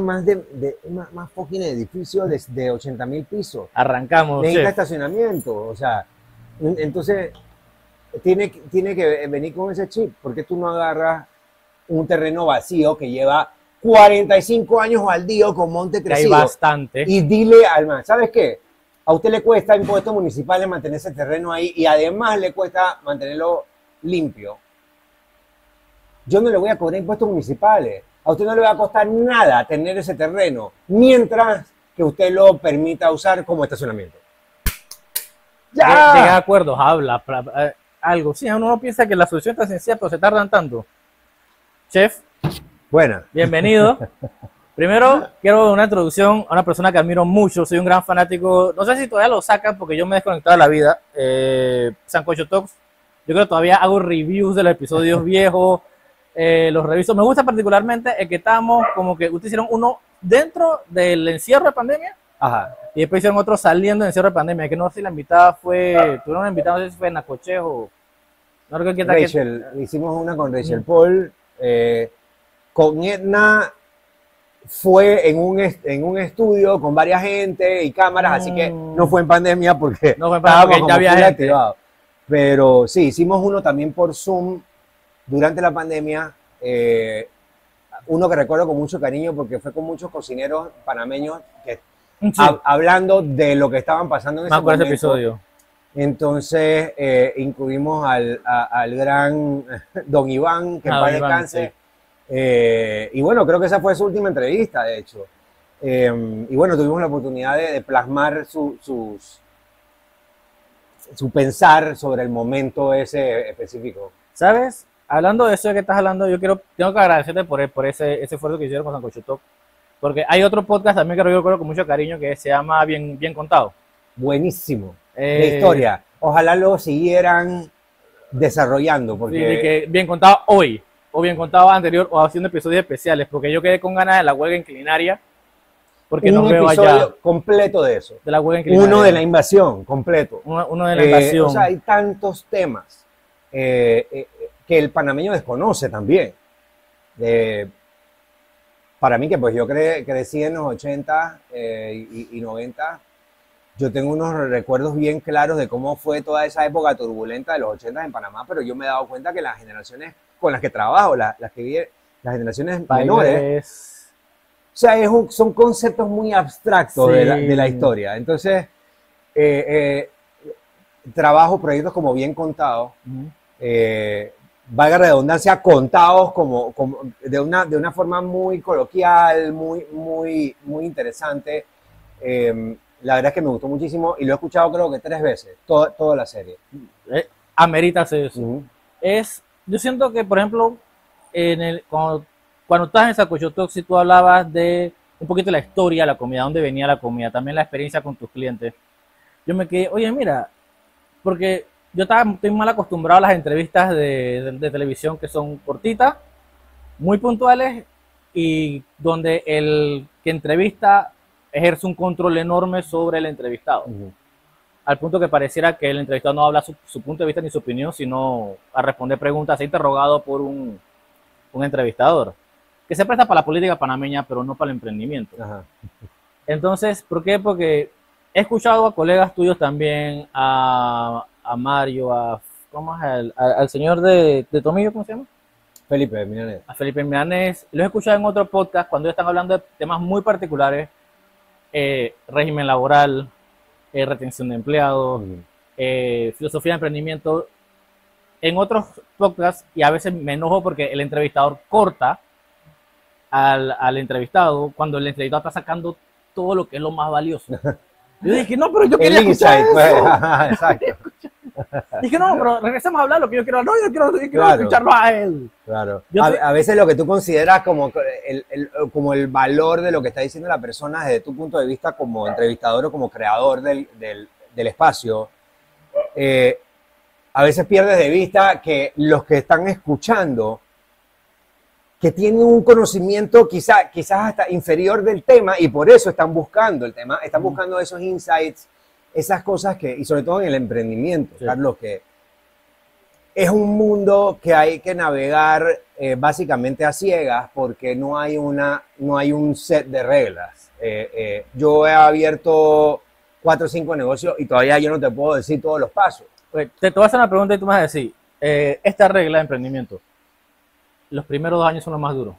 Más de, de más, más fucking edificio de, de 80 mil pisos. Arrancamos. Necesita chef. estacionamiento, o sea, en- entonces tiene, tiene que venir con ese chip. ¿Por qué tú no agarras un terreno vacío que lleva 45 años baldío con monte Que hay crecido bastante. y dile al man, ¿sabes qué? A usted le cuesta impuestos municipales mantener ese terreno ahí y además le cuesta mantenerlo limpio. Yo no le voy a cobrar impuestos municipales. A usted no le va a costar nada tener ese terreno mientras que usted lo permita usar como estacionamiento. Llega llega a acuerdos, habla, eh, algo. Sí, uno no piensa que la solución está sencilla, pero se tardan tanto. Chef, Buena. bienvenido. Primero, quiero una introducción a una persona que admiro mucho. Soy un gran fanático. No sé si todavía lo sacan porque yo me he desconectado de la vida. Eh, Sancocho Talks. Yo creo que todavía hago reviews de los episodios viejos. eh, los reviso. Me gusta particularmente el que estamos como que ustedes hicieron uno dentro del encierro de pandemia Ajá. y después hicieron otro saliendo del encierro de pandemia. Que no sé si la invitada fue. Tuvieron una invitada, no sé si fue Nacochejo. No recuerdo quién. Rachel, hicimos una con Rachel Paul. Eh, con Edna fue en un, en un estudio con varias gente y cámaras, así que Mm. no fue en pandemia porque No fue en pandemia porque ya había gente. activado. Pero sí, hicimos uno también por Zoom durante la pandemia. eh, uno que recuerdo con mucho cariño porque fue con muchos cocineros panameños que, Sí, hablando de lo que estaban pasando en ese momento. ese episodio. Entonces eh, incluimos al, a- al gran Don Iván, que en Ah, paz Iván, descanse. sí. Eh, y bueno, creo que esa fue su última entrevista, de hecho. Eh, y bueno, tuvimos la oportunidad de, de plasmar su, sus, su pensar sobre el momento ese específico. ¿Sabes? Hablando de eso que estás hablando, yo quiero, tengo que agradecerte por, por ese, ese esfuerzo que hicieron con Sancocho Talk. Porque hay otro podcast también que yo recuerdo con mucho cariño que se llama Bien, Bien Contado. Buenísimo. Eh, de historia. Ojalá lo siguieran desarrollando, porque de que bien contado hoy, o bien contado anterior, o haciendo episodios especiales, porque yo quedé con ganas de la huelga inclinaria, porque no un veo episodio allá completo de eso. de la huelga inclinaria. Uno de la invasión, completo. uno, uno de la Eh, invasión. o sea, hay tantos temas eh, eh, que el panameño desconoce también. Eh, para mí, que pues yo cre- crecí en los 80 eh, y, y 90, yo tengo unos recuerdos bien claros de cómo fue toda esa época turbulenta de los 80 en Panamá, pero yo me he dado cuenta que las generaciones con las que trabajo, la- las, que viven, las generaciones menores, o sea, es un- son conceptos muy abstractos de, la, Sí. de la historia. Entonces, eh, eh, trabajo proyectos como bien contados, ujú. eh, valga redundancia, contados como, como de, una, de una forma muy coloquial, muy, muy, muy interesante. Eh, la verdad es que me gustó muchísimo y lo he escuchado creo que tres veces, toda, toda la serie. Eh, amerita hacer eso. Ujú. es, yo siento que, por ejemplo, en el, cuando, cuando estás en Sacocho Talk, si tú hablabas de un poquito de la historia, la comida, dónde venía la comida, también la experiencia con tus clientes, yo me quedé, oye, mira, porque yo estaba, estoy mal acostumbrado a las entrevistas de, de- de televisión que son cortitas, muy puntuales y donde el que entrevista ejerce un control enorme sobre el entrevistado Ujú. al punto que pareciera que el entrevistado no habla su, su punto de vista ni su opinión, sino a responder preguntas, interrogado por un, un entrevistador, que se presta para la política panameña, pero no para el emprendimiento. Entonces, ¿por qué? Porque he escuchado a colegas tuyos también, a, a Mario, a, ¿cómo es? Al, al- señor de, de Tomillo, ¿cómo se llama? Felipe, miren, a Felipe Milanés, los he escuchado en otro podcast cuando ellos están hablando de temas muy particulares, eh, régimen laboral, eh, retención de empleados, eh, filosofía de emprendimiento, en otros podcasts, y a veces me enojo porque el entrevistador corta al, al entrevistado cuando el entrevistado está sacando todo lo que es lo más valioso. Yo dije, no, pero yo El quería escuchar insight, pues, eso. ajá, exacto. Dije, no, pero regresemos a hablar lo que yo quiero. No, yo quiero, yo quiero Claro. escucharlo a él. Claro. A, soy- a veces lo que tú consideras como el, el- como el valor de lo que está diciendo la persona desde tu punto de vista como entrevistador o como creador del, del- del espacio, eh, a veces pierdes de vista que los que están escuchando que tienen un conocimiento quizá, quizás hasta inferior del tema y por eso están buscando el tema, están buscando esos insights, esas cosas que, y sobre todo en el emprendimiento, Sí. Carlos, que es un mundo que hay que navegar eh, básicamente a ciegas porque no hay, una, no hay un set de reglas. Eh, eh, yo he abierto cuatro o cinco negocios y todavía yo no te puedo decir todos los pasos. Te, te voy a hacer una pregunta y tú me vas a decir, eh, esta regla de emprendimiento, los primeros dos años son los más duros.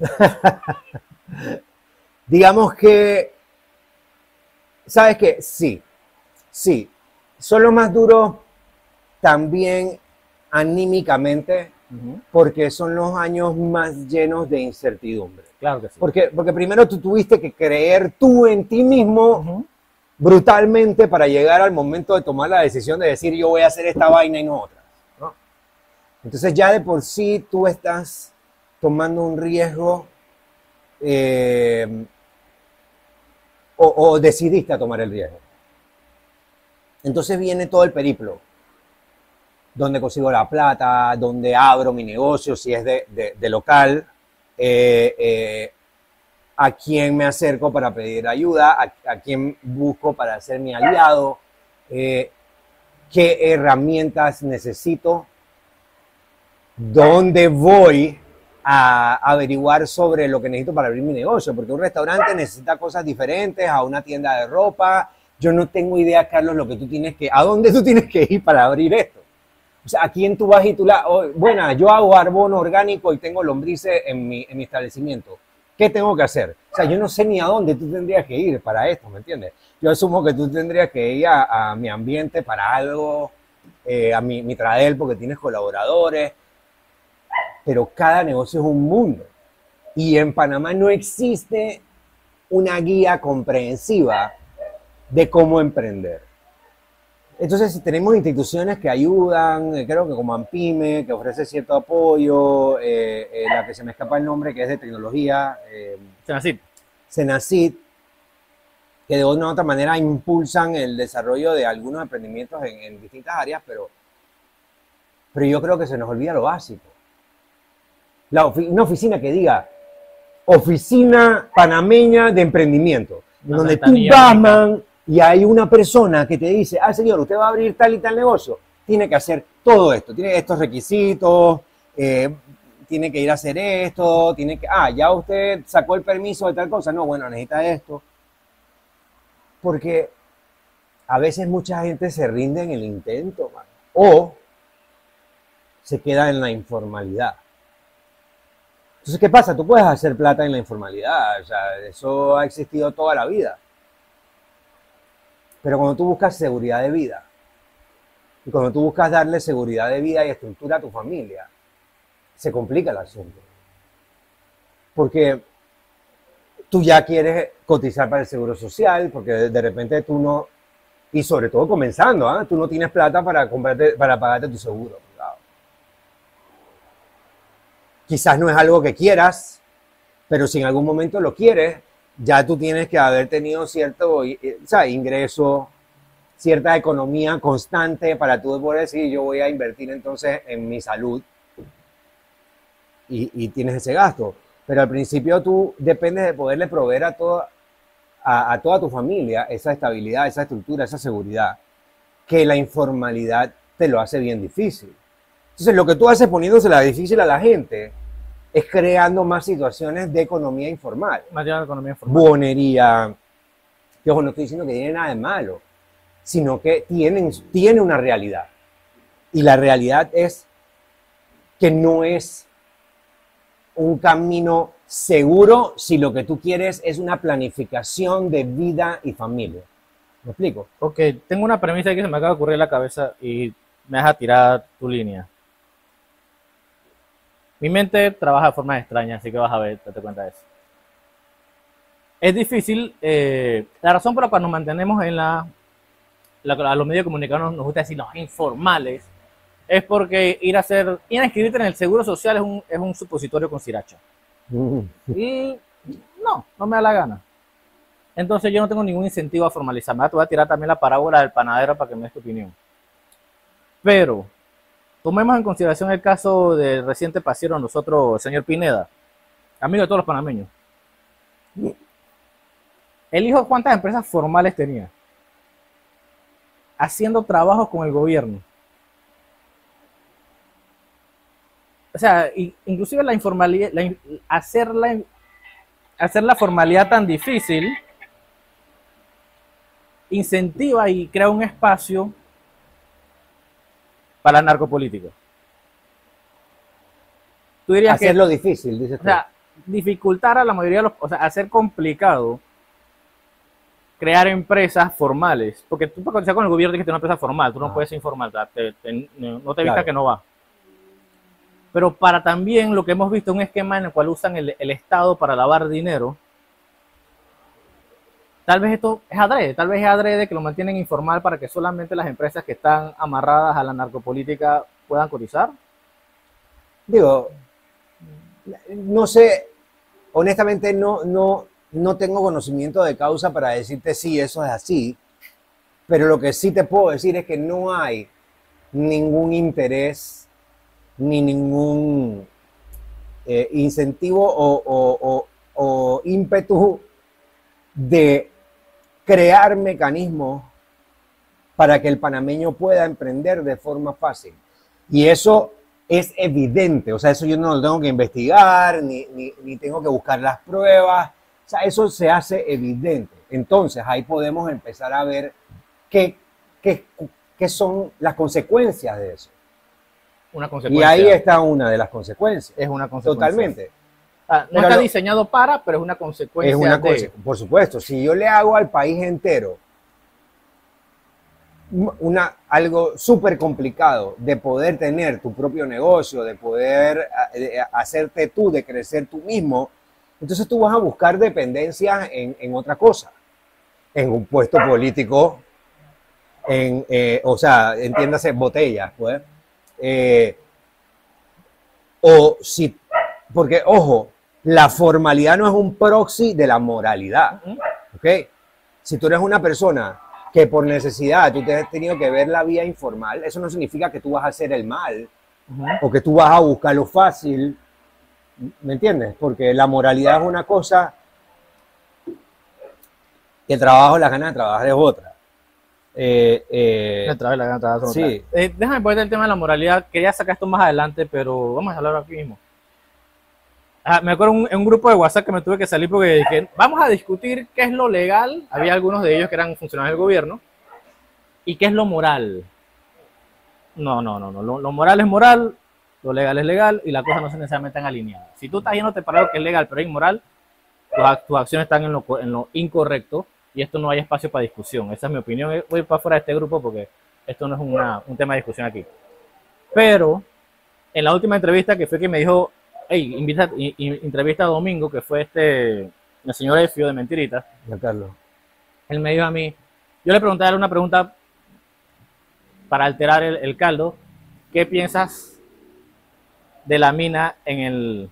Digamos que, ¿sabes qué? Sí, sí. Son los más duros también anímicamente porque son los años más llenos de incertidumbre. Claro que sí. Porque, porque primero tú tuviste que creer tú en ti mismo brutalmente para llegar al momento de tomar la decisión de decir yo voy a hacer esta vaina y no otra. ¿no? Entonces ya de por sí tú estás tomando un riesgo eh, o, decidiste tomar el riesgo. Entonces viene todo el periplo. Dónde consigo la plata, dónde abro mi negocio, si es de, de- de local, eh, eh, a quién me acerco para pedir ayuda, a, a quién busco para ser mi aliado, eh, qué herramientas necesito, dónde voy a averiguar sobre lo que necesito para abrir mi negocio, porque un restaurante necesita cosas diferentes a una tienda de ropa. Yo no tengo idea, Carlos, lo que tú tienes que, a dónde tú tienes que ir para abrir esto. O sea, ¿a quién tú vas y tú la... oh, bueno, yo hago arbono orgánico y tengo lombrices en mi, en mi establecimiento. ¿Qué tengo que hacer? O sea, yo no sé ni a dónde tú tendrías que ir para esto, ¿me entiendes? Yo asumo que tú tendrías que ir a, a mi ambiente para algo, eh, a mi, mi tradel porque tienes colaboradores, pero cada negocio es un mundo. Y en Panamá no existe una guía comprensiva de cómo emprender. Entonces tenemos instituciones que ayudan, eh, creo que como AMPIME, que ofrece cierto apoyo, eh, eh, la que se me escapa el nombre, que es de tecnología, eh, Senacid. Senacid, que de una u otra manera impulsan el desarrollo de algunos emprendimientos en, en distintas áreas, pero, pero yo creo que se nos olvida lo básico. La ofi- una oficina que diga Oficina Panameña de Emprendimiento, donde tú vas, man, y hay una persona que te dice, ah, señor, usted va a abrir tal y tal negocio, tiene que hacer todo esto, tiene estos requisitos, eh, tiene que ir a hacer esto, tiene que, ah, ya usted sacó el permiso de tal cosa, no, bueno, necesita esto. Porque a veces mucha gente se rinde en el intento, man, o se queda en la informalidad. Entonces, ¿qué pasa? Tú puedes hacer plata en la informalidad, o sea, eso ha existido toda la vida. Pero cuando tú buscas seguridad de vida, y cuando tú buscas darle seguridad de vida y estructura a tu familia, se complica el asunto. Porque tú ya quieres cotizar para el seguro social, porque de, repente tú no, y sobre todo comenzando, ¿ah? tú no tienes plata para, comprarte, para pagarte tu seguro. Quizás no es algo que quieras, pero si en algún momento lo quieres, ya tú tienes que haber tenido cierto eh, o sea, ingreso, cierta economía constante para tú poder decir, yo voy a invertir entonces en mi salud y, y tienes ese gasto. Pero al principio tú dependes de poderle proveer a toda, a, a toda tu familia esa estabilidad, esa estructura, esa seguridad, que la informalidad te lo hace bien difícil. Entonces lo que tú haces poniéndosela difícil a la gente es creando más situaciones de economía informal Más de economía informal. buonería, que ojo, no estoy diciendo que tiene nada de malo, sino que tienen, tiene una realidad. Y la realidad es que no es un camino seguro si lo que tú quieres es una planificación de vida y familia. ¿Me explico? Ok, tengo una premisa que se me acaba de ocurrir en la cabeza y me deja tirar tu línea. Mi mente trabaja de forma extraña, así que vas a ver, date cuenta de eso. Es difícil, eh, la razón por la cual nos mantenemos en la, la- a los medios de comunicación nos, gusta decir los informales, es porque ir a hacer, ir a inscribirte en el seguro social es un, es un supositorio con siracha. Y no, no me da la gana. Entonces yo no tengo ningún incentivo a formalizarme. Te voy a tirar también la parábola del panadero para que me des tu opinión. Pero tomemos en consideración el caso del reciente pasiero nosotros, señor Pineda, amigo de todos los panameños. El hijo, ¿cuántas empresas formales tenía? Haciendo trabajos con el gobierno. O sea, inclusive la informalidad, hacer, la, hacer la formalidad tan difícil incentiva y crea un espacio para el narcopolítico. Tú dirías que es lo difícil, dices tú. O sea, dificultar a la mayoría de los, o sea, hacer complicado crear empresas formales, porque tú para con el gobierno tienes que tener una empresa formal, tú no puedes ser informal, no te evita que no va. Pero para también lo que hemos visto, un esquema en el cual usan el, el Estado para lavar dinero, Tal vez esto es adrede, tal vez es adrede que lo mantienen informal para que solamente las empresas que están amarradas a la narcopolítica puedan cotizar. Digo, no sé, honestamente no, no, no tengo conocimiento de causa para decirte si eso es así, pero lo que sí te puedo decir es que no hay ningún interés ni ningún eh, incentivo o, o, o ímpetu de crear mecanismos para que el panameño pueda emprender de forma fácil. Y eso es evidente, o sea, eso yo no lo tengo que investigar, ni, ni, tengo que buscar las pruebas, o sea, eso se hace evidente. Entonces ahí podemos empezar a ver qué, qué, qué son las consecuencias de eso. Una consecuencia. Y ahí está una de las consecuencias. Es una consecuencia. Totalmente. Ah, no está diseñado para, pero es una consecuencia. Es una Por supuesto, si yo le hago al país entero una, algo súper complicado de poder tener tu propio negocio, de poder hacerte tú, de crecer tú mismo, entonces tú vas a buscar dependencia en, en otra cosa, en un puesto político, en, eh, o sea, entiéndase, botellas, pues. Eh, o si, porque, ojo, la formalidad no es un proxy de la moralidad. ¿Ok? Si tú eres una persona que por necesidad tú te has tenido que ver la vía informal, eso no significa que tú vas a hacer el mal o que tú vas a buscar lo fácil. ¿Me entiendes? Porque la moralidad es una cosa y el trabajo, la ganas de trabajar es otra. Eh, eh, el trabajo, la ganas de trabajar es sí. otra. Eh, déjame poner el tema de la moralidad. Quería sacar esto más adelante, pero vamos a hablar aquí mismo. Me acuerdo en un, grupo de WhatsApp que me tuve que salir porque dije, vamos a discutir qué es lo legal. Había algunos de ellos que eran funcionarios del gobierno. ¿Y qué es lo moral? No, no, no, no. Lo, moral es moral, lo legal es legal y las cosas no se necesariamente están alineadas. Si tú estás yéndote para lo que es legal pero es inmoral, tus, acciones están en lo, en lo incorrecto y esto no hay espacio para discusión. Esa es mi opinión. Voy para fuera de este grupo porque esto no es un tema de discusión aquí. Pero en la última entrevista que fue que me dijo hey, invita, entrevista a Domingo, que fue este, el señor Efio de Mentiritas. Carlos. Él me dijo a mí, yo le pregunté a él una pregunta para alterar el, caldo. ¿Qué piensas de la mina en, el,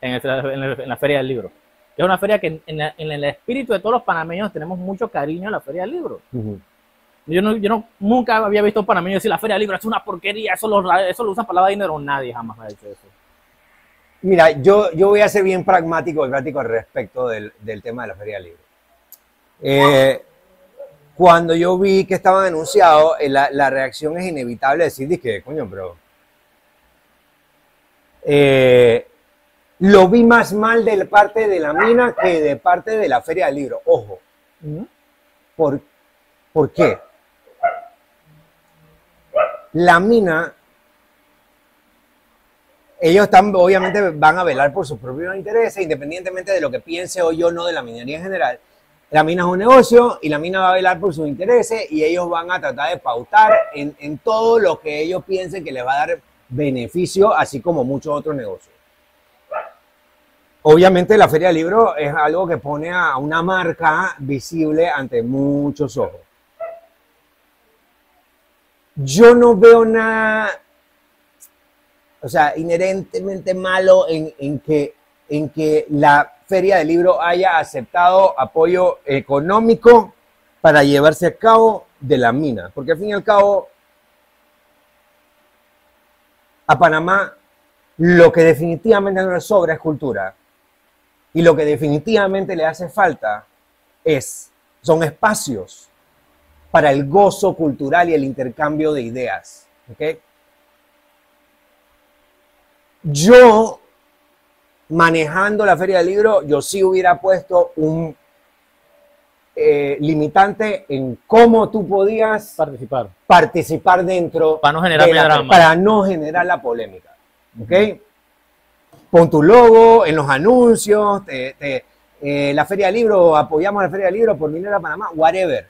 en, la Feria del Libro? Es una feria que en, el espíritu de todos los panameños tenemos mucho cariño a la Feria del Libro. Yo, no, yo no, nunca había visto a un panameño decir la Feria del Libro es una porquería, eso lo, eso lo usan para lavar dinero. Nadie jamás me ha dicho eso. Mira, yo, yo voy a ser bien pragmático y práctico al respecto del, tema de la Feria Libre. Eh, cuando yo vi que estaba denunciado, eh, la, reacción es inevitable decir, que coño, pero... Eh, lo vi más mal de parte de la mina que de parte de la Feria del Libro. Ojo. ¿Por, ¿Por qué? La mina ellos están, obviamente van a velar por sus propios intereses, independientemente de lo que piense o yo no de la minería en general. La mina es un negocio y la mina va a velar por sus intereses y ellos van a tratar de pautar en, en todo lo que ellos piensen que les va a dar beneficio, así como muchos otros negocios. Obviamente la Feria del Libro es algo que pone a una marca visible ante muchos ojos. Yo no veo nada o sea, inherentemente malo en, que, en que la Feria del Libro haya aceptado apoyo económico para llevarse a cabo de la mina. Porque al fin y al cabo, A Panamá lo que definitivamente no le sobra es cultura. Y lo que definitivamente le hace falta es, son espacios para el gozo cultural y el intercambio de ideas. ¿ok? Yo, manejando la feria del libro, yo sí hubiera puesto un eh, limitante en cómo tú podías Participar. participar dentro Para no generar de la- drama. para no generar la polémica. ¿Ok? Pon tu logo en los anuncios, te- te- eh, la Feria del Libro, apoyamos a la Feria del Libro por Minera Panamá, whatever.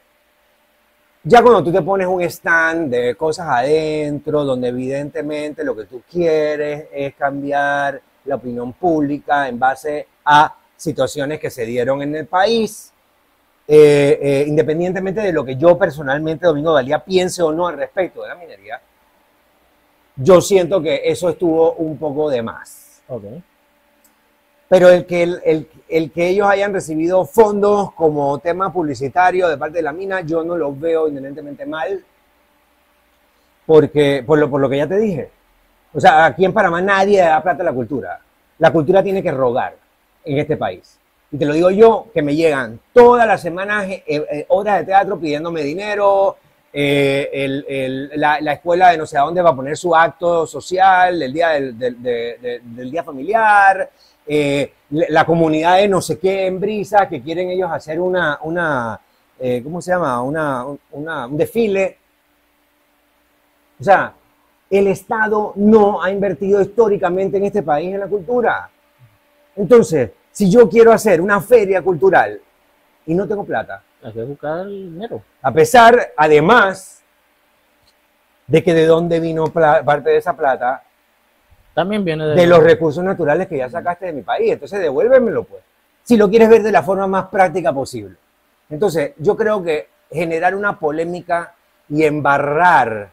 Ya cuando tú te pones un stand de cosas adentro, donde evidentemente lo que tú quieres es cambiar la opinión pública en base a situaciones que se dieron en el país, eh, eh, independientemente de lo que yo personalmente, Domingo Dalía, piense o no al respecto de la minería, yo siento que eso estuvo un poco de más. Ok. Pero el que, el, el- el que ellos hayan recibido fondos como tema publicitario de parte de la mina, yo no lo veo inherentemente mal, porque por lo, por lo que ya te dije. O sea, aquí en Panamá nadie da plata a la cultura. La cultura tiene que rogar en este país. Y te lo digo yo, que me llegan todas las semanas eh, eh, obras de teatro pidiéndome dinero, eh, la, la escuela de no sé a dónde va a poner su acto social, el día del, del- de- de- del día familiar, eh, la comunidad de no sé qué en Brisa, que quieren ellos hacer una, una eh, ¿cómo se llama? Una, una- un desfile. O sea, el Estado no ha invertido históricamente en este país en la cultura. Entonces, si yo quiero hacer una feria cultural y no tengo plata, Hay que buscar el dinero. a pesar, además, de que de dónde vino parte de esa plata, También viene de, de los recursos naturales que ya sacaste de mi país. Entonces, devuélvemelo, pues. Si lo quieres ver de la forma más práctica posible. Entonces, yo creo que generar una polémica y embarrar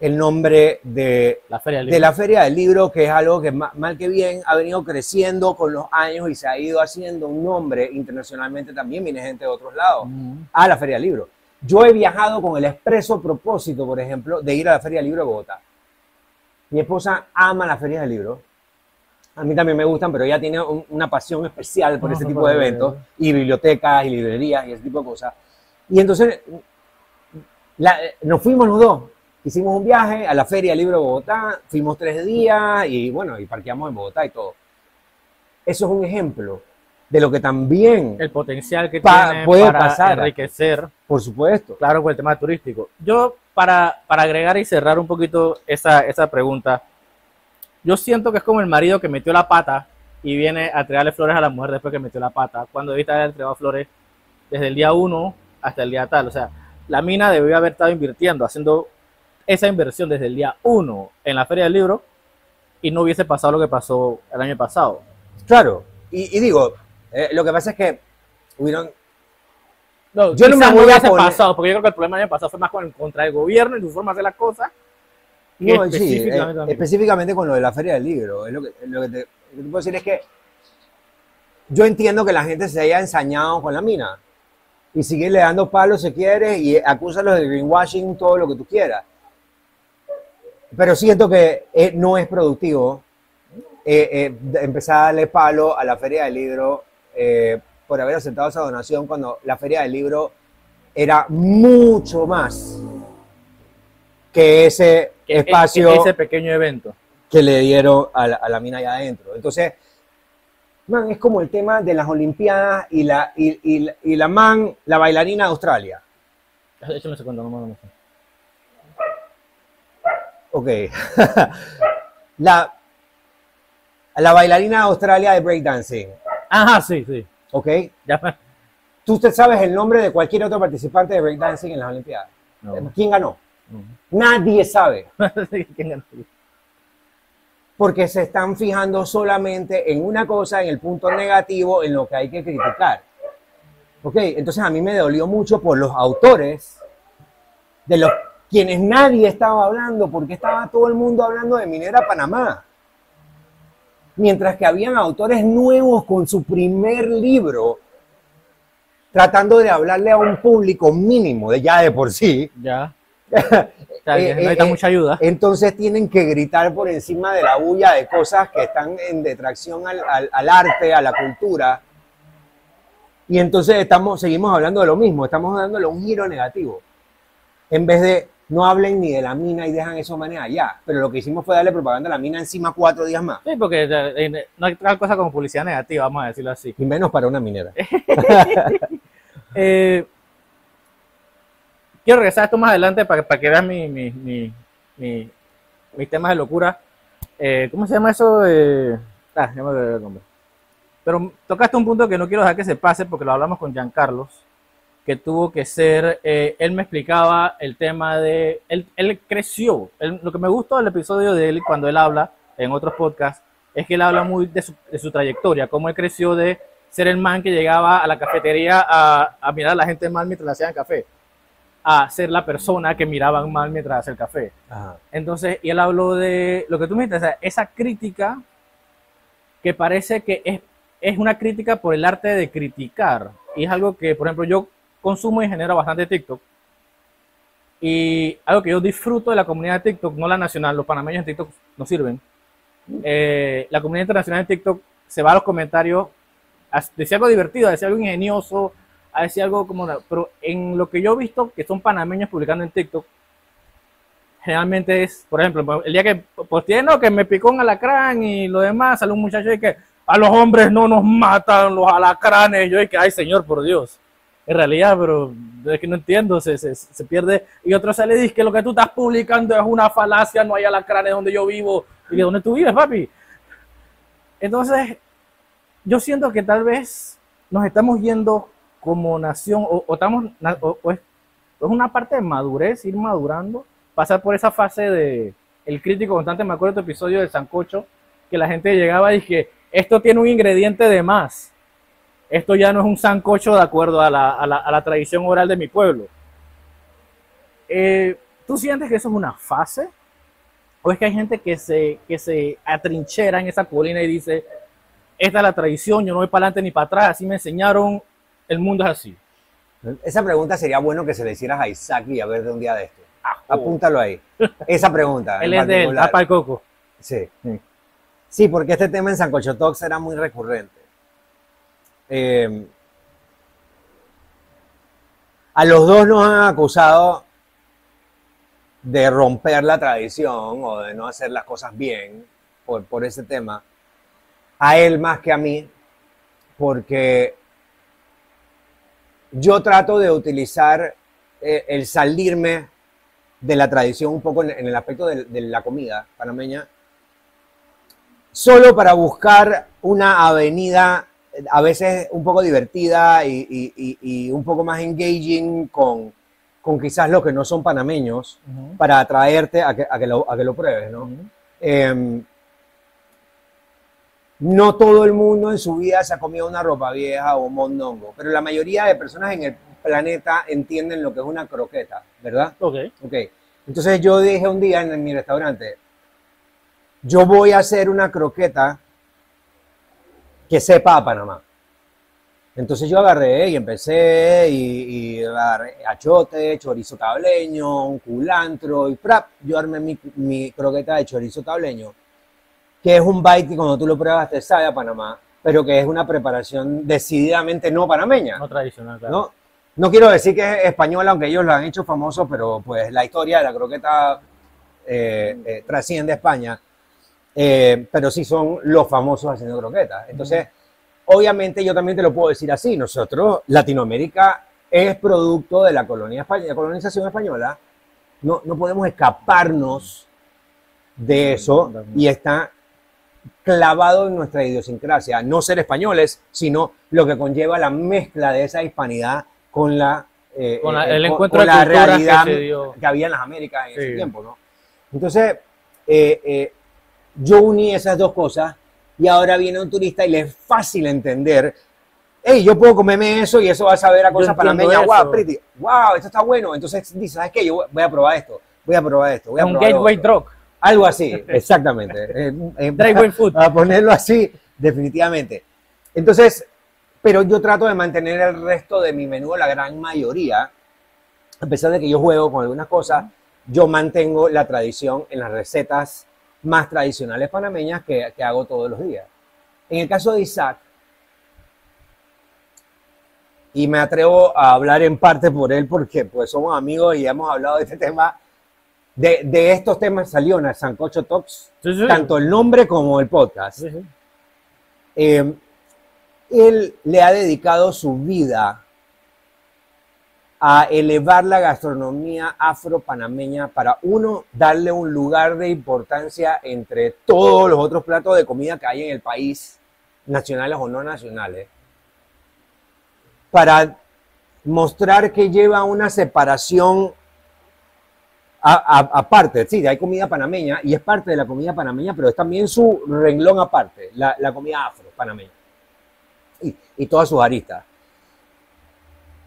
el nombre de, la feria del de libro. la Feria del Libro, que es algo que ma- mal que bien ha venido creciendo con los años y se ha ido haciendo un nombre internacionalmente también, viene gente de otros lados Ujú. a la Feria del Libro. Yo he viajado con el expreso propósito, por ejemplo, de ir a la Feria del Libro de Bogotá. Mi esposa ama la Feria del Libro. A mí también me gustan, pero ella tiene un- una pasión especial por No, ese tipo de eventos, y bibliotecas, y librerías, y ese tipo de cosas. Y entonces la- nos fuimos los dos. Hicimos un viaje a la Feria del Libro de Bogotá, fuimos tres días y bueno, y parqueamos en Bogotá y todo. Eso es un ejemplo de lo que también, El potencial que Pa- tiene puede para pasar. enriquecer, por supuesto, claro, con el tema turístico. Yo, para, para agregar y cerrar un poquito esa, esa pregunta, yo siento que es como el marido que metió la pata y viene a entregarle flores a la mujer después que metió la pata, cuando debiste haber entregado flores desde el día uno hasta el día tal. O sea, la mina debió haber estado invirtiendo, haciendo esa inversión desde el día uno en la Feria del Libro y no hubiese pasado lo que pasó el año pasado. Claro, y, y digo, eh, lo que pasa es que hubieron, No, Yo no me voy a poner- pasado, porque yo creo que el problema del año pasado fue más con, contra el gobierno y su forma de hacer las cosas. no, sí, eh, específicamente también. específicamente con lo de la Feria del Libro, es lo que, lo que te, lo que te puedo decir es que yo entiendo que la gente se haya ensañado con la mina y seguirle dando palos si quieres y acúsalos de greenwashing, todo lo que tú quieras. Pero siento que eh, no es productivo eh, eh, empezar a darle palo a la Feria del Libro eh, por haber aceptado esa donación cuando la Feria del Libro era mucho más que ese Que- espacio que- ese pequeño evento. que le dieron a la, a la mina allá adentro. Entonces, man, es como el tema de las Olimpiadas y la, y, y la- y la man, la bailarina de Australia. De hecho, no cuándo, no, no. Ok. la, la bailarina de Australia de breakdancing. Ajá, sí, sí. Ok. Ya ¿Tú usted sabes el nombre de cualquier otro participante de breakdancing en las Olimpiadas? No. ¿Quién ganó? Nadie sabe. ¿Quién ganó? porque se están fijando solamente en una cosa, en el punto negativo, en lo que hay que criticar. Ok, entonces a mí me dolió mucho por los autores, de los quienes nadie estaba hablando, porque estaba todo el mundo hablando de Minera Panamá. Mientras que habían autores nuevos con su primer libro, tratando de hablarle a un público mínimo de ya de por sí, Ya. O sea, que Eh, necesita eh, mucha ayuda. Entonces tienen que gritar por encima de la bulla de cosas que están en detracción al, al- al arte, a la cultura. Y entonces estamos, seguimos hablando de lo mismo, estamos dándole un giro negativo. En vez de no hablen ni de la mina y dejan eso manejar ya. Pero lo que hicimos fue darle propaganda a la mina encima cuatro días más. Sí, porque no hay tal cosa como publicidad negativa, vamos a decirlo así. Y menos para una minera. Eh, quiero regresar a esto más adelante para, para que veas mi, mi- mi- mi- mis temas de locura. Eh, ¿Cómo se llama eso? Eh, ah, ya me olvidé el nombre. Pero tocaste un punto que no quiero dejar que se pase porque lo hablamos con Giancarlos, que tuvo que ser, eh, él me explicaba el tema de, él, él creció, Él- lo que me gustó del episodio de él cuando él habla en otros podcasts, es que él habla muy de su, de su trayectoria, cómo él creció de ser el man que llegaba a la cafetería a, a mirar a la gente mal mientras le hacían café, a ser la persona que miraban mal mientras hacía el café. Ajá. Entonces, y él habló de lo que tú me o sea, esa crítica que parece que es, es una crítica por el arte de criticar. Y es algo que, por ejemplo, yo consumo y genero bastante TikTok. Y algo que yo disfruto de la comunidad de TikTok, no la nacional, los panameños en TikTok no sirven. Eh, la comunidad internacional de TikTok se va a los comentarios a decir algo divertido, a decir algo ingenioso, a decir algo como... Pero en lo que yo he visto, que son panameños publicando en TikTok, generalmente es, por ejemplo, el día que posteé, no, que me picó un alacrán y lo demás, sale un muchacho y que a los hombres no nos matan los alacranes. Yo y que, ay señor, por Dios. En realidad, pero es que no entiendo, se, se, se pierde. Y otro sale y dice que lo que tú estás publicando es una falacia, no hay alacranes donde yo vivo. Y de dónde tú vives, papi. Entonces, yo siento que tal vez nos estamos yendo como nación, o, estamos, o- es, una parte de madurez, ir madurando, pasar por esa fase de el crítico constante. Me acuerdo de tu episodio del Sancocho, que la gente llegaba y que esto tiene un ingrediente de más. Esto ya no es un sancocho de acuerdo a la, a la- a la tradición oral de mi pueblo. Eh, ¿Tú sientes que eso es una fase? ¿O es que hay gente que se, que se atrinchera en esa colina y dice, esta es la tradición, yo no voy para adelante ni para atrás, así me enseñaron, el mundo es así? Esa pregunta sería bueno que se le hicieras a Isaac y a ver de un día de esto. Ajo. Apúntalo ahí. Esa pregunta. Él es de él, tapa el coco. Sí. Sí. Sí, porque este tema en Sancocho Talks era muy recurrente. Eh, a los dos nos han acusado de romper la tradición o de no hacer las cosas bien por, ese tema. A él más que a mí, porque yo trato de utilizar eh, el salirme de la tradición un poco en, el aspecto de, de la comida panameña, solo para buscar una avenida a veces un poco divertida y, y- y- y un poco más engaging con, con quizás los que no son panameños para atraerte a que, a que lo, a que lo pruebes, ¿no? Eh, no todo el mundo en su vida se ha comido una ropa vieja o un mondongo, pero la mayoría de personas en el planeta entienden lo que es una croqueta, ¿verdad? Ok. Ok. Entonces yo dije un día en mi restaurante, yo voy a hacer una croqueta que sepa a Panamá. Entonces yo agarré y empecé y, y agarré achote, chorizo tableño, un culantro y prap, yo armé mi, mi croqueta de chorizo tableño, que es un bite que cuando tú lo pruebas te sabe a Panamá, pero que es una preparación decididamente no panameña. No tradicional, claro. ¿no? No quiero decir que es española, aunque ellos la han hecho famoso, pero pues la historia de la croqueta eh, eh, trasciende a España. Eh, pero sí son los famosos haciendo croquetas. Entonces, obviamente yo también te lo puedo decir así. Nosotros, Latinoamérica es producto de la, colonia española, la colonización española. No, no podemos escaparnos de eso y está clavado en nuestra idiosincrasia, no ser españoles, sino lo que conlleva la mezcla de esa hispanidad con la, eh, Con la- eh, el con- encuentro con de la que realidad dio. que había en las Américas en ese Sí. tiempo, ¿no? Entonces, eh, eh, yo uní esas dos cosas y ahora viene un turista y le es fácil entender, hey, yo puedo comerme eso y eso va a saber a cosas panameñas, wow, pretty, wow, esto está bueno. Entonces dice, ¿sabes qué? Yo voy a probar esto, voy a probar esto, voy a un gateway otro". drug. Algo así, exactamente. Eh, eh, Gateway food. a ponerlo así, definitivamente. Entonces, pero yo trato de mantener el resto de mi menú, la gran mayoría, a pesar de que yo juego con algunas cosas, yo mantengo la tradición en las recetas más tradicionales panameñas que, que hago todos los días. En el caso de Isaac, y me atrevo a hablar en parte por él porque pues somos amigos y hemos hablado de este tema. De, de estos temas salió en el Sancocho Talks, Sí, sí. tanto el nombre como el podcast. Sí. Eh, él le ha dedicado su vida a elevar la gastronomía afro-panameña para uno, darle un lugar de importancia entre todos los otros platos de comida que hay en el país, nacionales o no nacionales, para mostrar que lleva una separación aparte. Sí, hay comida panameña y es parte de la comida panameña, pero es también su renglón aparte, la, la comida afro-panameña y, y todas sus aristas.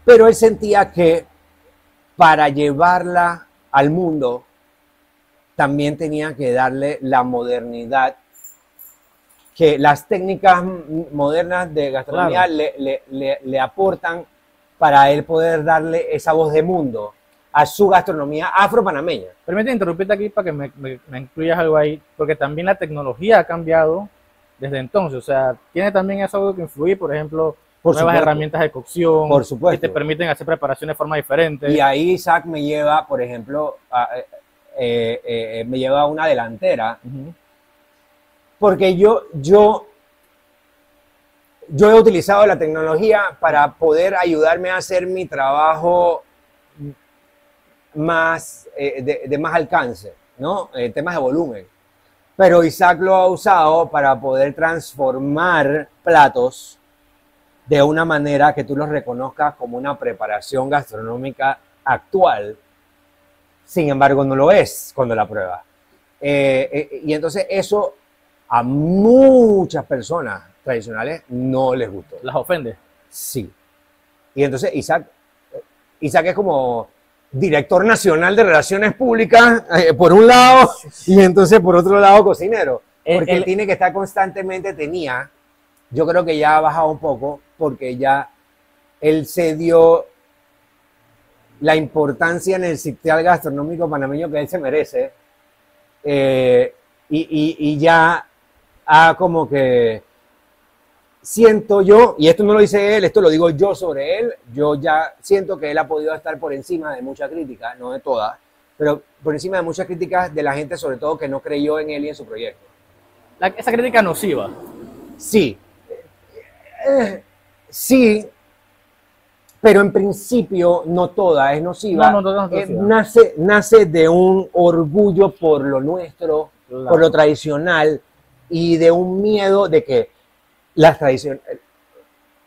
Pero él sentía que para llevarla al mundo también tenía que darle la modernidad que las técnicas modernas de gastronomía Claro. le, le- le- le aportan para él poder darle esa voz de mundo a su gastronomía afro-panameña. Permíteme interrumpirte aquí para que me, me- me incluyas algo ahí, porque también la tecnología ha cambiado desde entonces. O sea, tiene también eso algo que influir, por ejemplo, Por nuevas supuesto. herramientas de cocción Por supuesto. que te permiten hacer preparaciones de forma diferente. Y ahí Isaac me lleva, por ejemplo, a- eh, eh, eh, me lleva a una delantera, porque yo, yo, yo he utilizado la tecnología para poder ayudarme a hacer mi trabajo más, eh, de, de más alcance, ¿no? Temas de volumen. Pero Isaac lo ha usado para poder transformar platos de una manera que tú los reconozcas como una preparación gastronómica actual. Sin embargo, no lo es cuando la pruebas. Eh, eh, y entonces eso a muchas personas tradicionales no les gustó. Las ofende. Sí. Y entonces Isaac, Isaac es como director nacional de relaciones públicas, eh, por un lado, y entonces por otro lado cocinero. Porque el- tiene que estar constantemente, tenía, yo creo que ya ha bajado un poco, porque ya él se dio la importancia en el sitial gastronómico panameño que él se merece. eh, y, y- y ya ha como que siento yo, y esto no lo dice él, esto lo digo yo sobre él, yo ya siento que él ha podido estar por encima de mucha crítica, no de todas, pero por encima de muchas críticas de la gente sobre todo que no creyó en él y en su proyecto. La- esa crítica nociva. Sí, Eh, sí, pero en principio no toda es nociva. No, no, no Eh, nociva. nace, nace de un orgullo por lo nuestro, Claro. por lo tradicional y de un miedo de que las tradiciones...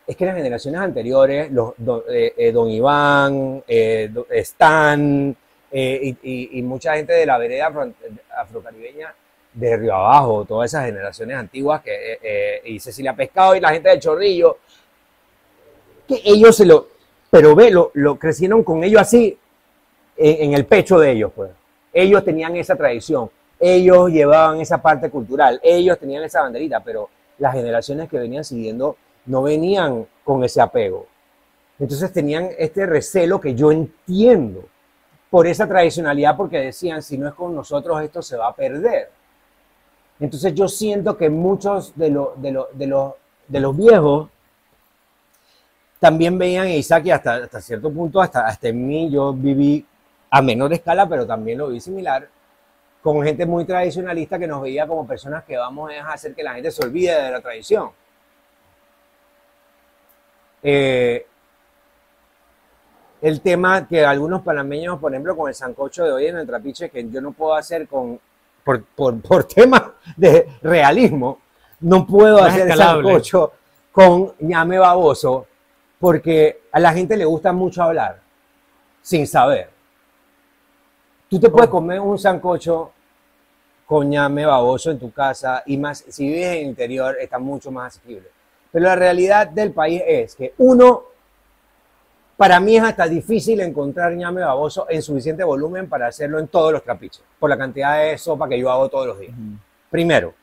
Es que las generaciones anteriores, los, don, eh, eh, don Iván, eh, Stan y, y- y mucha gente de la vereda afro- afrocaribeña de Río Abajo, todas esas generaciones antiguas, que, y Cecilia Pescado y la gente del Chorrillo, ellos se lo, pero ve, lo, lo crecieron con ellos así, en, en el pecho de ellos, pues. Ellos tenían esa tradición, ellos llevaban esa parte cultural, ellos tenían esa banderita, pero las generaciones que venían siguiendo no venían con ese apego. Entonces tenían este recelo que yo entiendo por esa tradicionalidad, porque decían, si no es con nosotros, esto se va a perder. Entonces yo siento que muchos de, lo- de, lo- de, los, de los viejos también veían a Isaac y hasta, hasta cierto punto, hasta, hasta en mí, yo viví a menor escala, pero también lo vi similar, con gente muy tradicionalista que nos veía como personas que vamos a hacer que la gente se olvide de la tradición. Eh, el tema que algunos panameños, por ejemplo, con el sancocho de hoy en el trapiche, que yo no puedo hacer con, por, por, por temas de realismo, no puedo No hacer escalable. sancocho con ñame baboso, porque a la gente le gusta mucho hablar, sin saber. Tú te puedes comer un sancocho con ñame baboso en tu casa y más, si vives en el interior, está mucho más asequible. Pero la realidad del país es que uno, para mí es hasta difícil encontrar ñame baboso en suficiente volumen para hacerlo en todos los trapiches, por la cantidad de sopa que yo hago todos los días. Primero.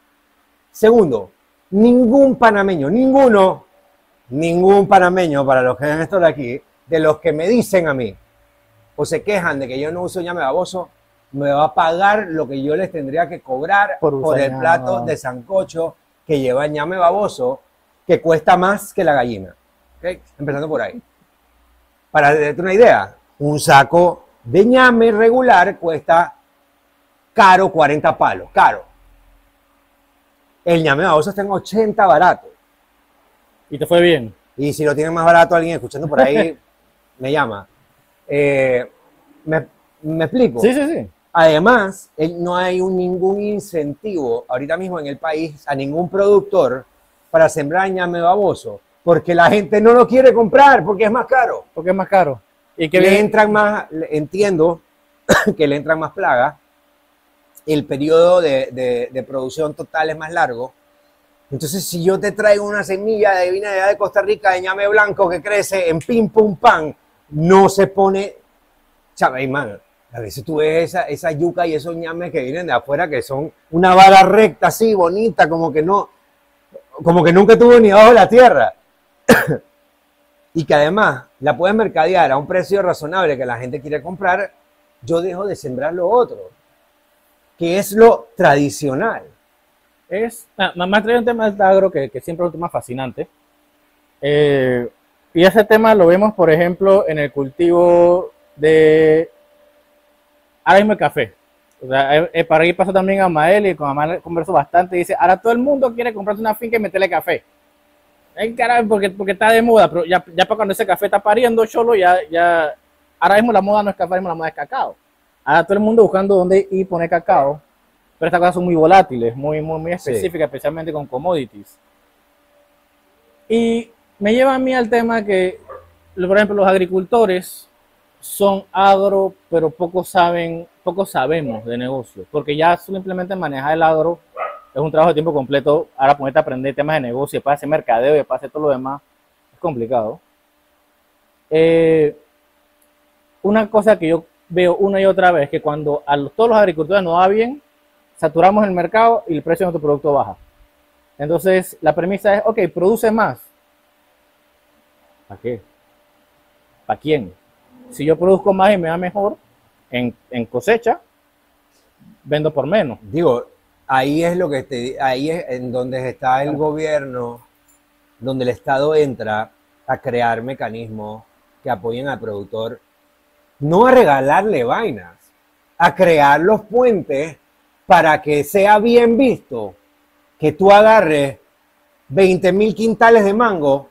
Segundo, ningún panameño, ninguno, ningún panameño, para los que ven esto de aquí, de los que me dicen a mí o se quejan de que yo no uso ñame baboso, me va a pagar lo que yo les tendría que cobrar Por el plato de sancocho que lleva ñame baboso, que cuesta más que la gallina. Empezando por ahí. Para darte una idea, un saco de ñame regular cuesta caro 40 palos, caro. El ñame baboso está en 80 barato. Y te fue bien. Y si lo tienen más barato, alguien escuchando por ahí me llama. Eh, me, me explico? Sí, sí, sí. Además, no hay un- ningún incentivo ahorita mismo en el país a ningún productor para sembrar ñame baboso, porque la gente no lo quiere comprar porque es más caro. Porque es más caro. Y que le bien. entran más, entiendo que le entran más plagas, el periodo de, de- de producción total es más largo. Entonces, si yo te traigo una semilla de vina de Costa Rica de ñame blanco que crece en pim pum pan, no se pone, chaval, man, a veces tú ves esa, yuca y esos ñames que vienen de afuera que son una vara recta así, bonita, como que no, como que nunca tuvo ni debajo de la tierra y que además la puedes mercadear a un precio razonable que la gente quiere comprar, yo dejo de sembrar lo otro, que es lo tradicional. Es, na- nada más trae un tema del agro que, que siempre es un tema fascinante. Eh, y ese tema lo vemos, por ejemplo, en el cultivo de ahora mismo el café. O sea, eh, eh, para ahí pasa también a Mael y con Amael converso bastante. Dice, ahora todo el mundo quiere comprarse una finca y meterle café. Ay, caray, porque, porque está de moda, pero ya, ya para cuando ese café está pariendo solo, ya, ya, ahora mismo la moda no es café, ahora mismo la moda es cacao. Ahora todo el mundo buscando dónde ir y poner cacao, pero estas cosas son muy volátiles, muy, muy, muy Sí. específicas, especialmente con commodities. Y me lleva a mí al tema que, por ejemplo, los agricultores son agro, pero poco saben, poco sabemos de negocio, porque ya simplemente manejar el agro es un trabajo de tiempo completo. Ahora ponerte a aprender temas de negocio, después hacer mercadeo y después hacer todo lo demás, es complicado. Eh, una cosa que yo veo una y otra vez, que cuando a todos los agricultores nos va bien, saturamos el mercado y el precio de nuestro producto baja. Entonces, la premisa es, ok, produce más. ¿Para qué? ¿Para quién? Si yo produzco más y me da mejor en, en cosecha, vendo por menos. Digo, ahí es lo que te, ahí es en donde está el gobierno, donde el Estado entra a crear mecanismos que apoyen al productor, no a regalarle vainas, a crear los puentes para que sea bien visto que tú agarres 20 mil quintales de mango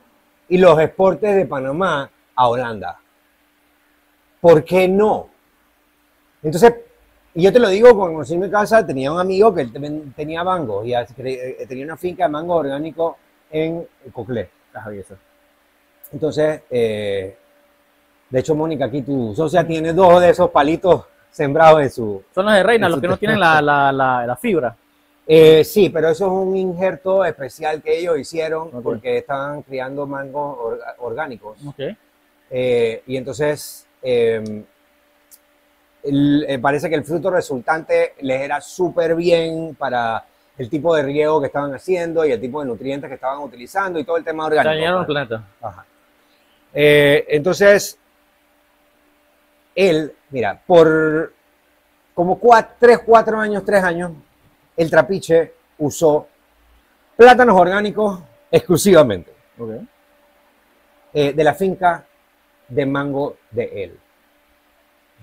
y los exportes de Panamá a Holanda. ¿Por qué no? Entonces, y yo te lo digo, cuando conocí mi casa, tenía un amigo que tenía mango y eh, tenía una finca de mango orgánico en Coclé. Bellezas. Entonces, eh, de hecho, Mónica, aquí tu socia tiene dos de esos palitos sembrados en su... Son las de reina, los que no tienen la, la, la, la fibra. Eh, sí, pero eso es un injerto especial que ellos hicieron Ok. porque estaban criando mangos orgánicos. Ok. Eh, y entonces eh, el- parece que el fruto resultante les era súper bien para el tipo de riego que estaban haciendo y el tipo de nutrientes que estaban utilizando y todo el tema orgánico. Dañaron pues. planeta. Ajá. Eh, entonces, él, mira, por como 3, 4 años, 3 años, el trapiche usó plátanos orgánicos exclusivamente eh, de la finca de mango de él.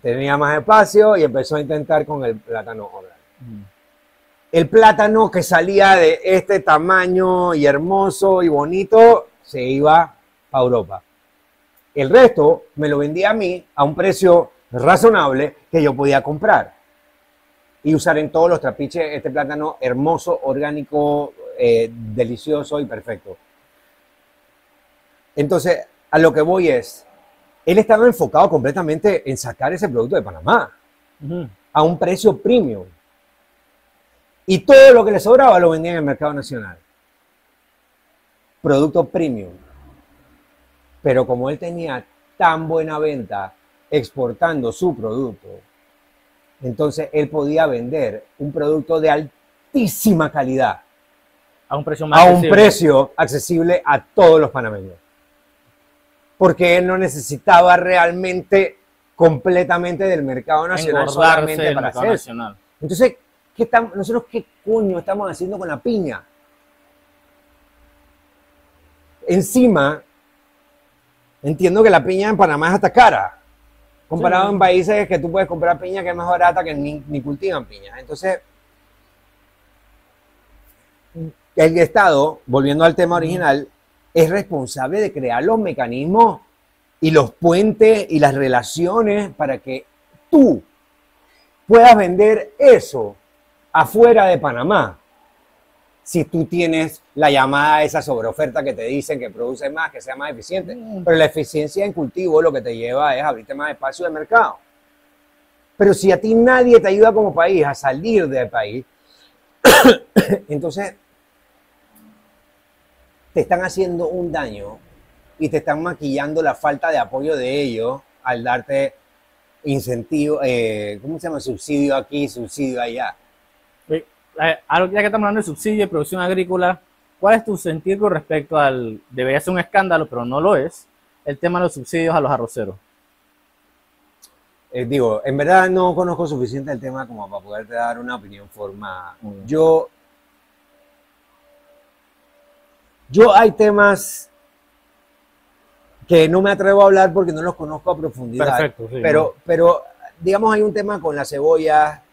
Tenía más espacio y empezó a intentar con el plátano orgánico. Mm. El plátano que salía de este tamaño y hermoso y bonito se iba a Europa. El resto me lo vendía a mí a un precio razonable que yo podía comprar y usar en todos los trapiches este plátano hermoso, orgánico, eh, delicioso y perfecto. Entonces, a lo que voy es, él estaba enfocado completamente en sacar ese producto de Panamá a un precio premium. Y todo lo que le sobraba lo vendía en el mercado nacional. Producto premium. Pero como él tenía tan buena venta exportando su producto, entonces él podía vender un producto de altísima calidad A un precio más a un accesible. precio accesible a todos los panameños. Porque él no necesitaba realmente completamente del mercado nacional Engordarse solamente del para mercado hacer. nacional. Entonces, ¿qué estamos, nosotros qué coño estamos haciendo con la piña? Encima, entiendo que la piña en Panamá es hasta cara, comparado Sí. en países que tú puedes comprar piña que es más barata que ni, ni cultivan piña. Entonces, el Estado, volviendo al tema original, es responsable de crear los mecanismos y los puentes y las relaciones para que tú puedas vender eso afuera de Panamá. Si tú tienes la llamada esa sobreoferta que te dicen que produce más, que sea más eficiente. Pero la eficiencia en cultivo lo que te lleva es abrirte más espacio de mercado. Pero si a ti nadie te ayuda como país a salir del país, entonces te están haciendo un daño y te están maquillando la falta de apoyo de ellos al darte incentivo, eh, ¿cómo se llama? Subsidio aquí, subsidio allá. Eh, ya que estamos hablando de subsidio y producción agrícola, ¿cuál es tu sentir con respecto al, debería ser un escándalo, pero no lo es, el tema de los subsidios a los arroceros? Eh, digo, en verdad no conozco suficiente el tema como para poderte dar una opinión formada. Mm. Yo, yo hay temas que no me atrevo a hablar porque no los conozco a profundidad. Perfecto, sí, pero, pero, digamos, hay un tema con la cebolla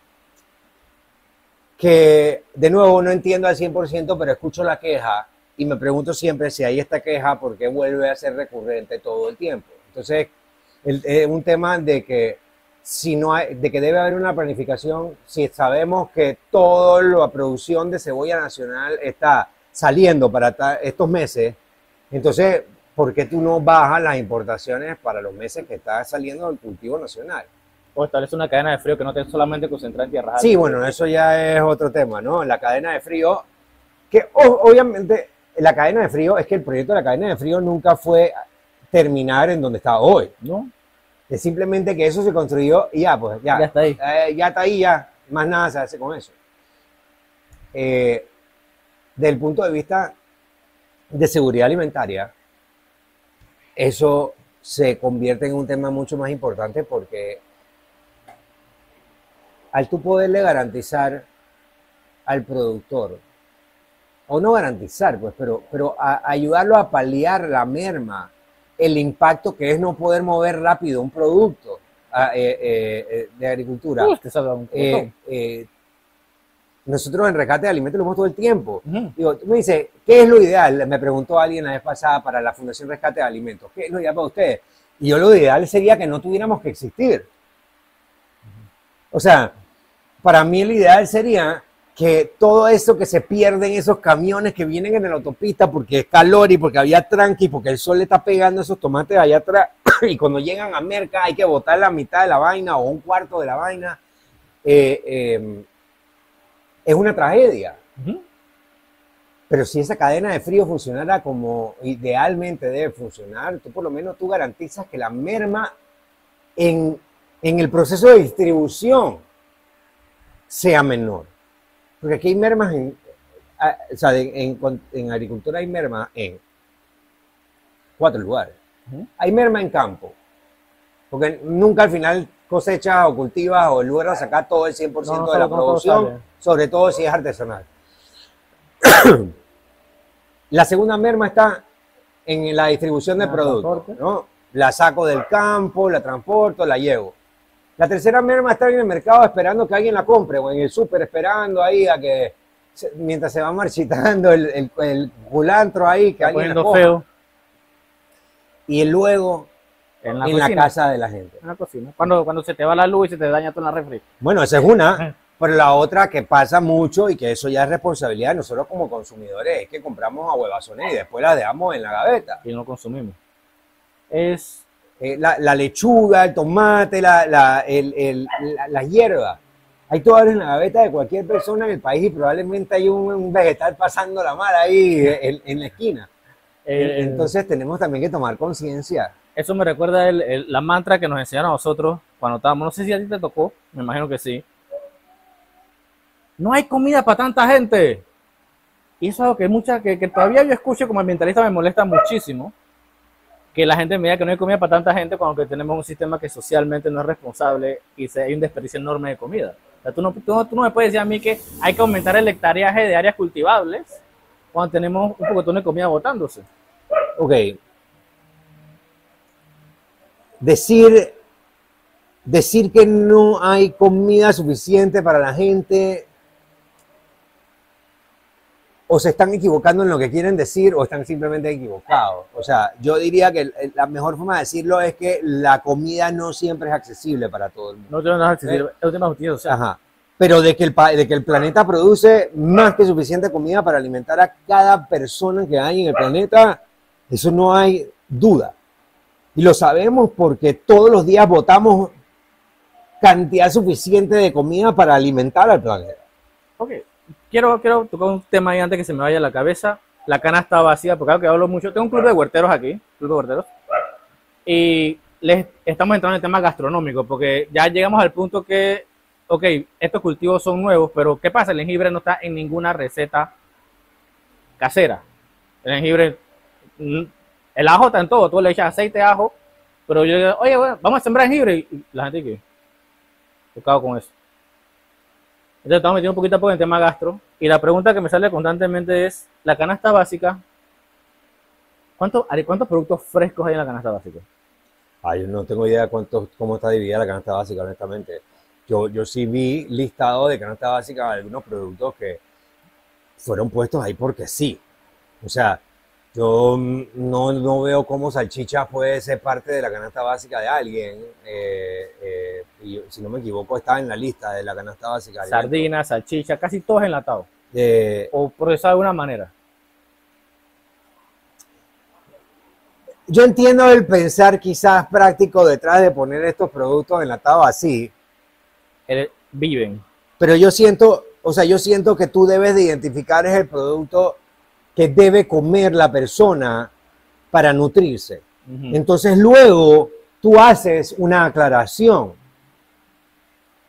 que, de nuevo, no entiendo al 100%, pero escucho la queja y me pregunto siempre si hay esta queja, ¿por qué vuelve a ser recurrente todo el tiempo? Entonces, el- es un tema de que si no hay, de que debe haber una planificación, si sabemos que toda la producción de cebolla nacional está saliendo para estos meses, entonces, ¿por qué tú no bajas las importaciones para los meses que está saliendo del cultivo nacional? O establece una cadena de frío que no esté solamente concentrada en tierras Sí, bueno, eso ya es otro tema, ¿no? La cadena de frío, que obviamente la cadena de frío es que el proyecto de la cadena de frío nunca fue terminar en donde está hoy. ¿No? Es simplemente que eso se construyó y ya, pues ya. Ya está ahí. Eh, ya está ahí, ya. Más nada se hace con eso. Eh, del punto de vista de seguridad alimentaria, eso se convierte en un tema mucho más importante porque al tú poderle garantizar al productor, o no garantizar, pues, pero, pero a- ayudarlo a paliar la merma, el impacto que es no poder mover rápido un producto ah, eh, eh, eh, de agricultura. Eh, nosotros en Rescate de Alimentos lo vemos todo el tiempo. Digo, tú me dices, ¿qué es lo ideal? Me preguntó alguien la vez pasada para la Fundación Rescate de Alimentos. ¿Qué es lo ideal para ustedes? Y yo lo ideal sería que no tuviéramos que existir. O sea, para mí el ideal sería que todo eso que se pierde en esos camiones que vienen en la autopista porque es calor y porque había tranqui, porque el sol le está pegando esos tomates allá atrás y cuando llegan a merca hay que botar la mitad de la vaina o un cuarto de la vaina. eh, eh, es una tragedia. Pero si esa cadena de frío funcionara como idealmente debe funcionar, tú por lo menos tú garantizas que la merma en, en el proceso de distribución sea menor. Porque aquí hay mermas en, o sea, en, en agricultura hay merma en cuatro lugares. Hay merma en campo, porque nunca al final cosechas o cultivas o logras sacar todo el 100% No, no de la no producción, sobre todo si es artesanal. La segunda merma está en la distribución de Ah, productos. La saco del campo, la transporto, la llevo. La tercera merma está en el mercado esperando que alguien la compre, o en el súper esperando ahí a que, mientras se va marchitando el, el, el culantro ahí, que Está alguien la coja. feo Y luego en la en la cocina. casa de la gente. En la cocina. Cuando, cuando se te va la luz y se te daña todo en la refri. Bueno, esa es una, pero la otra que pasa mucho y que eso ya es responsabilidad de nosotros como consumidores, es que compramos a huevazones y después la dejamos en la gaveta. Y no consumimos. Es Eh, la, la lechuga, el tomate, la, la, el- el- la- hierba. Hay todas en la gaveta de cualquier persona en el país y probablemente hay un, un vegetal pasando la mar ahí en, en la esquina. eh, Entonces tenemos también que tomar conciencia. Eso me recuerda el- el- la mantra que nos enseñaron a nosotros cuando estábamos, no sé si a ti te tocó, me imagino que sí. No hay comida para tanta gente. Y eso es algo que, mucha, que, que todavía yo escucho como ambientalista me molesta muchísimo. Que la gente me diga que no hay comida para tanta gente cuando que tenemos un sistema que socialmente no es responsable y hay un desperdicio enorme de comida. O sea, tú, no, tú, no- tú no me puedes decir a mí que hay que aumentar el hectareaje de áreas cultivables cuando tenemos un poquitón de comida botándose. Ok. Decir, decir que no hay comida suficiente para la gente, o se están equivocando en lo que quieren decir, o están simplemente equivocados. O sea, yo diría que la mejor forma de decirlo es que la comida no siempre es accesible para todo el mundo. No tenemos nada accesible, es un tema de justicia social. Ajá. Pero de que, el, de que el planeta produce más que suficiente comida para alimentar a cada persona que hay en el planeta, eso no hay duda. Y lo sabemos porque todos los días botamos cantidad suficiente de comida para alimentar al planeta. Ok, quiero, quiero tocar un tema ahí antes que se me vaya la cabeza. La canasta vacía, porque hablo mucho. Tengo un club de huerteros aquí, club de huerteros. Y les estamos entrando en el tema gastronómico, porque ya llegamos al punto que, ok, estos cultivos son nuevos, pero ¿qué pasa? El jengibre no está en ninguna receta casera. El jengibre, mm, el ajo está en todo, tú le echas aceite, ajo, pero yo digo, oye, vamos a sembrar jengibre. Y la gente que, tocado con eso. Entonces estamos metiendo un poquito por el tema gastro. Y la pregunta que me sale constantemente es, la canasta básica, ¿cuánto, Ari, ¿cuántos productos frescos hay en la canasta básica? Ay, yo no tengo idea cuánto, cómo está dividida la canasta básica, honestamente. Yo, yo sí vi listado de canasta básica algunos productos que fueron puestos ahí porque sí. O sea, yo no, no veo cómo salchicha puede ser parte de la canasta básica de alguien. eh, eh, y si no me equivoco, está en la lista de la canasta básica. Sardinas, salchicha, casi todos enlatados. Eh, O procesado de alguna manera. yo entiendo el pensar quizás práctico detrás de poner estos productos enlatados así, El- viven. Pero yo siento, o sea, yo siento que tú debes de identificar es el producto que debe comer la persona para nutrirse. Entonces luego tú haces una aclaración.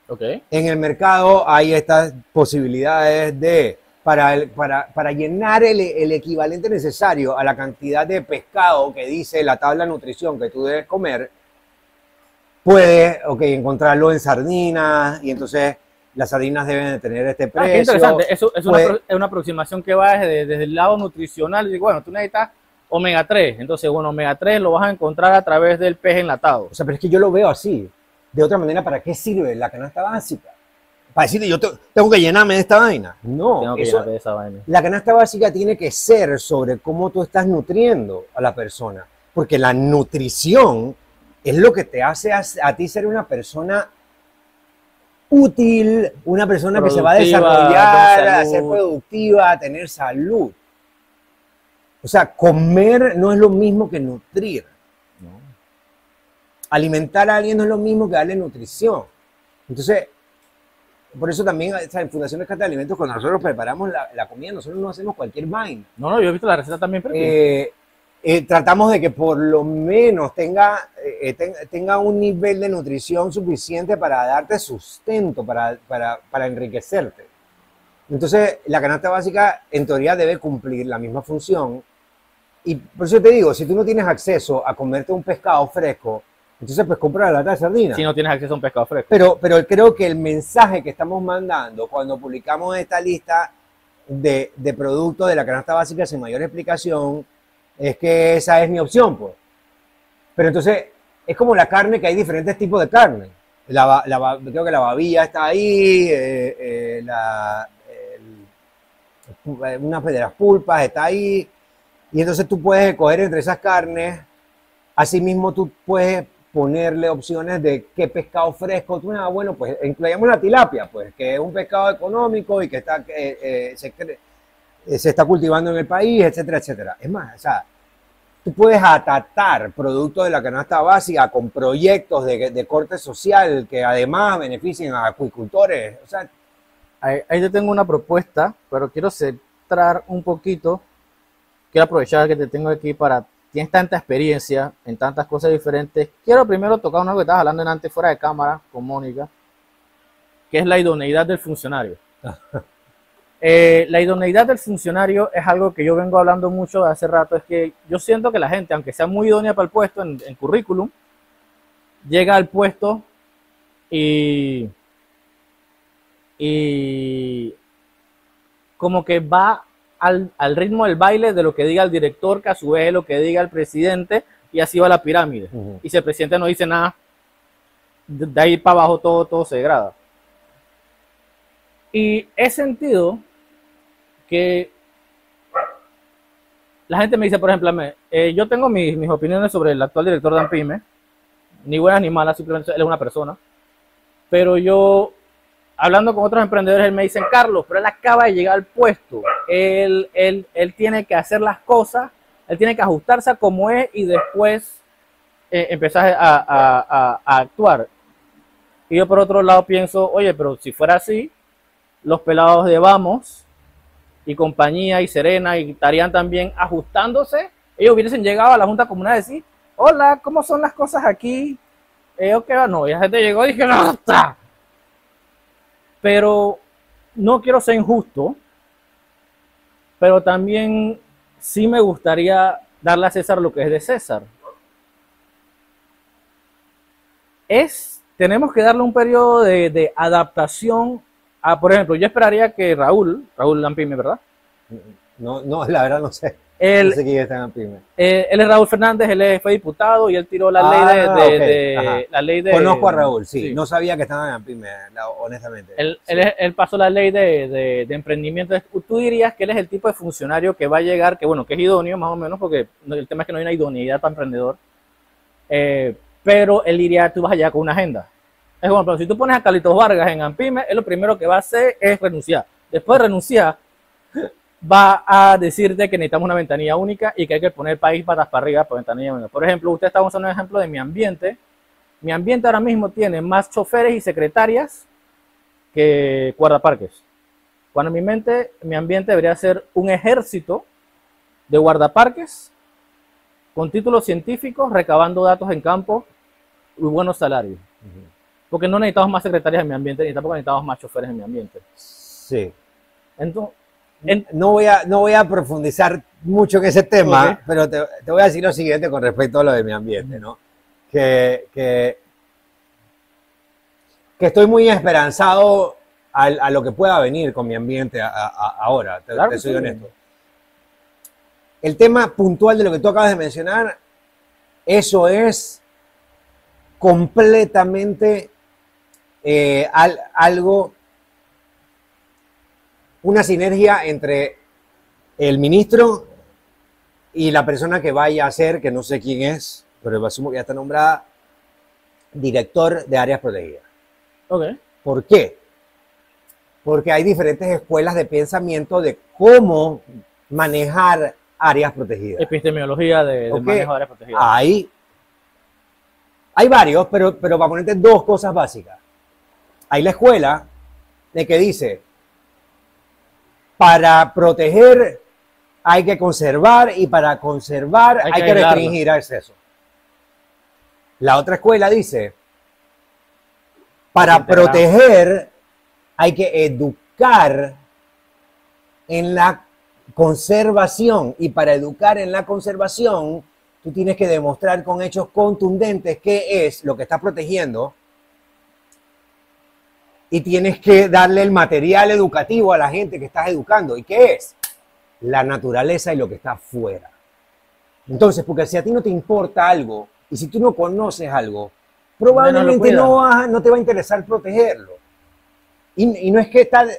Ok. En el mercado hay estas posibilidades de, para, el- para, para llenar el, el equivalente necesario a la cantidad de pescado que dice la tabla de nutrición que tú debes comer, puedes ok, encontrarlo en sardinas y entonces las sardinas deben de tener este Ah, precio. qué interesante. Eso es una, Pues- es una aproximación que va desde, desde el lado nutricional. Y digo, bueno, tú necesitas omega 3. Entonces, bueno, omega 3 lo vas a encontrar a través del pez enlatado. O sea, pero es que yo lo veo así. De otra manera, ¿para qué sirve la canasta básica? Para decirte, yo te- tengo que llenarme de esta vaina. No, Tengo que eso- llenarte de esa vaina. la canasta básica tiene que ser sobre cómo tú estás nutriendo a la persona. Porque la nutrición es lo que te hace a, a ti ser una persona útil, una persona que se va a desarrollar, a ser productiva, a tener salud. O sea, comer no es lo mismo que nutrir. Alimentar a alguien no es lo mismo que darle nutrición. Entonces, por eso también en Fundación Rescate de Alimentos, cuando nosotros preparamos la, la comida, nosotros no hacemos cualquier vaina. No, no, yo he visto la receta también, pero Eh, eh, tratamos de que por lo menos tenga, eh, ten- tenga un nivel de nutrición suficiente para darte sustento, para, para, para enriquecerte. Entonces, la canasta básica en teoría debe cumplir la misma función. Y por eso te digo, si tú no tienes acceso a comerte un pescado fresco, entonces pues compra la lata de sardina. si no tienes acceso a un pescado fresco. Pero, pero creo que el mensaje que estamos mandando cuando publicamos esta lista de, de productos de la canasta básica sin mayor explicación es que esa es mi opción, pues. Pero entonces es como la carne, que hay diferentes tipos de carne. La, la creo que la babilla está ahí, eh, eh, la, el- una de las pulpas está ahí. Y entonces tú puedes escoger entre esas carnes. Asimismo, tú puedes ponerle opciones de qué pescado fresco. Tú, ah, bueno, pues incluyamos la tilapia, pues, que es un pescado económico y que está, eh, se, cre- eh, se está cultivando en el país, etcétera, etcétera. Es más, o sea, tú puedes atatar productos de la canasta básica con proyectos de, de corte social que además beneficien a acuicultores. O sea, Ahí, ahí te tengo una propuesta, pero quiero centrar un poquito. Quiero aprovechar que te tengo aquí para. Tienes tanta experiencia en tantas cosas diferentes. Quiero primero tocar una que estabas hablando en antes fuera de cámara con Mónica, que es la idoneidad del funcionario. Eh, la idoneidad del funcionario es algo que yo vengo hablando mucho de hace rato. Es que yo siento que la gente, aunque sea muy idónea para el puesto en, en currículum, llega al puesto y, y como que va al, al ritmo del baile de lo que diga el director, que a su vez es lo que diga el presidente, y así va la pirámide. Y si el presidente no dice nada, de de ahí para abajo todo, todo se degrada. Y he sentido que la gente me dice, por ejemplo, eh, yo tengo mis, mis opiniones sobre el actual director de Ampime, ni buenas ni malas, simplemente él es una persona. Pero yo, hablando con otros emprendedores, él me dicen, Carlos, pero él acaba de llegar al puesto, él, él, él tiene que hacer las cosas, él tiene que ajustarse a como es y después eh, empezar a, a- a- a actuar. Y yo por otro lado pienso, oye, pero si fuera así, los pelados de Vamos y compañía y Serena y estarían también ajustándose. Ellos hubiesen llegado a la Junta Comunal a decir, hola, ¿cómo son las cosas aquí? Eh, ok, va, no, y la gente llegó y dije, no, está. Pero no quiero ser injusto, pero también sí me gustaría darle a César lo que es de César. Es, tenemos que darle un periodo de, de adaptación a, por ejemplo, yo esperaría que Raúl, Raúl Lampime, ¿verdad? No, no, la verdad no sé. Él, no sé quién está Pyme. eh, él es Raúl Fernández, él fue diputado y él tiró la Ah, ley de, de- ok, de- la ley de Conozco a Raúl, sí. sí. No sabía que estaba en Pyme, la- honestamente. Él, Sí. él él pasó la ley de, de- de emprendimiento. Tú dirías que él es el tipo de funcionario que va a llegar, que bueno, que es idóneo más o menos, porque el tema es que no hay una idoneidad para emprendedor. Eh, pero él diría, tú vas allá con una agenda. Es como, pero si tú pones a Carlitos Vargas en Ampime, él lo primero que va a hacer es renunciar. Después de renunciar, va a decirte que necesitamos una ventanilla única y que hay que poner país patas para arriba por ventanilla única. Por ejemplo, usted está usando un ejemplo de mi ambiente. Mi ambiente ahora mismo tiene más choferes y secretarias que guardaparques. Cuando en mi mente, mi ambiente debería ser un ejército de guardaparques con títulos científicos, recabando datos en campo y buenos salarios. Ujú. Porque no necesitamos más secretarias en mi ambiente, ni tampoco necesitamos más choferes en mi ambiente. Sí. Entonces, en- No voy, a, no voy a profundizar mucho en ese tema, pero te, te voy a decir lo siguiente con respecto a lo de mi ambiente, ¿no? Que, que, que estoy muy esperanzado a, lo que pueda venir con mi ambiente a- a- ahora, te, Claro te soy sí. honesto. El tema puntual de lo que tú acabas de mencionar, eso es completamente eh, al- algo una sinergia entre el ministro y la persona que vaya a ser, que no sé quién es, pero asumo que ya está nombrada, director de áreas protegidas. ok, ¿Por qué? Porque hay diferentes escuelas de pensamiento de cómo manejar áreas protegidas. epistemología de, de Ok. manejo de áreas protegidas. Hay, hay varios, pero, pero para ponerte dos cosas básicas. Hay la escuela de que dice, para proteger hay que conservar y para conservar Hay hay, que que, restringir acceso. La otra escuela dice, para proteger hay que educar en la conservación y para educar en la conservación tú tienes que demostrar con hechos contundentes qué es lo que estás protegiendo y tienes que darle el material educativo a la gente que estás educando. ¿Y qué es? La naturaleza y lo que está afuera. Entonces, porque si a ti no te importa algo y si tú no conoces algo, probablemente no, vas no te va a interesar protegerlo. Y, y no es que tal,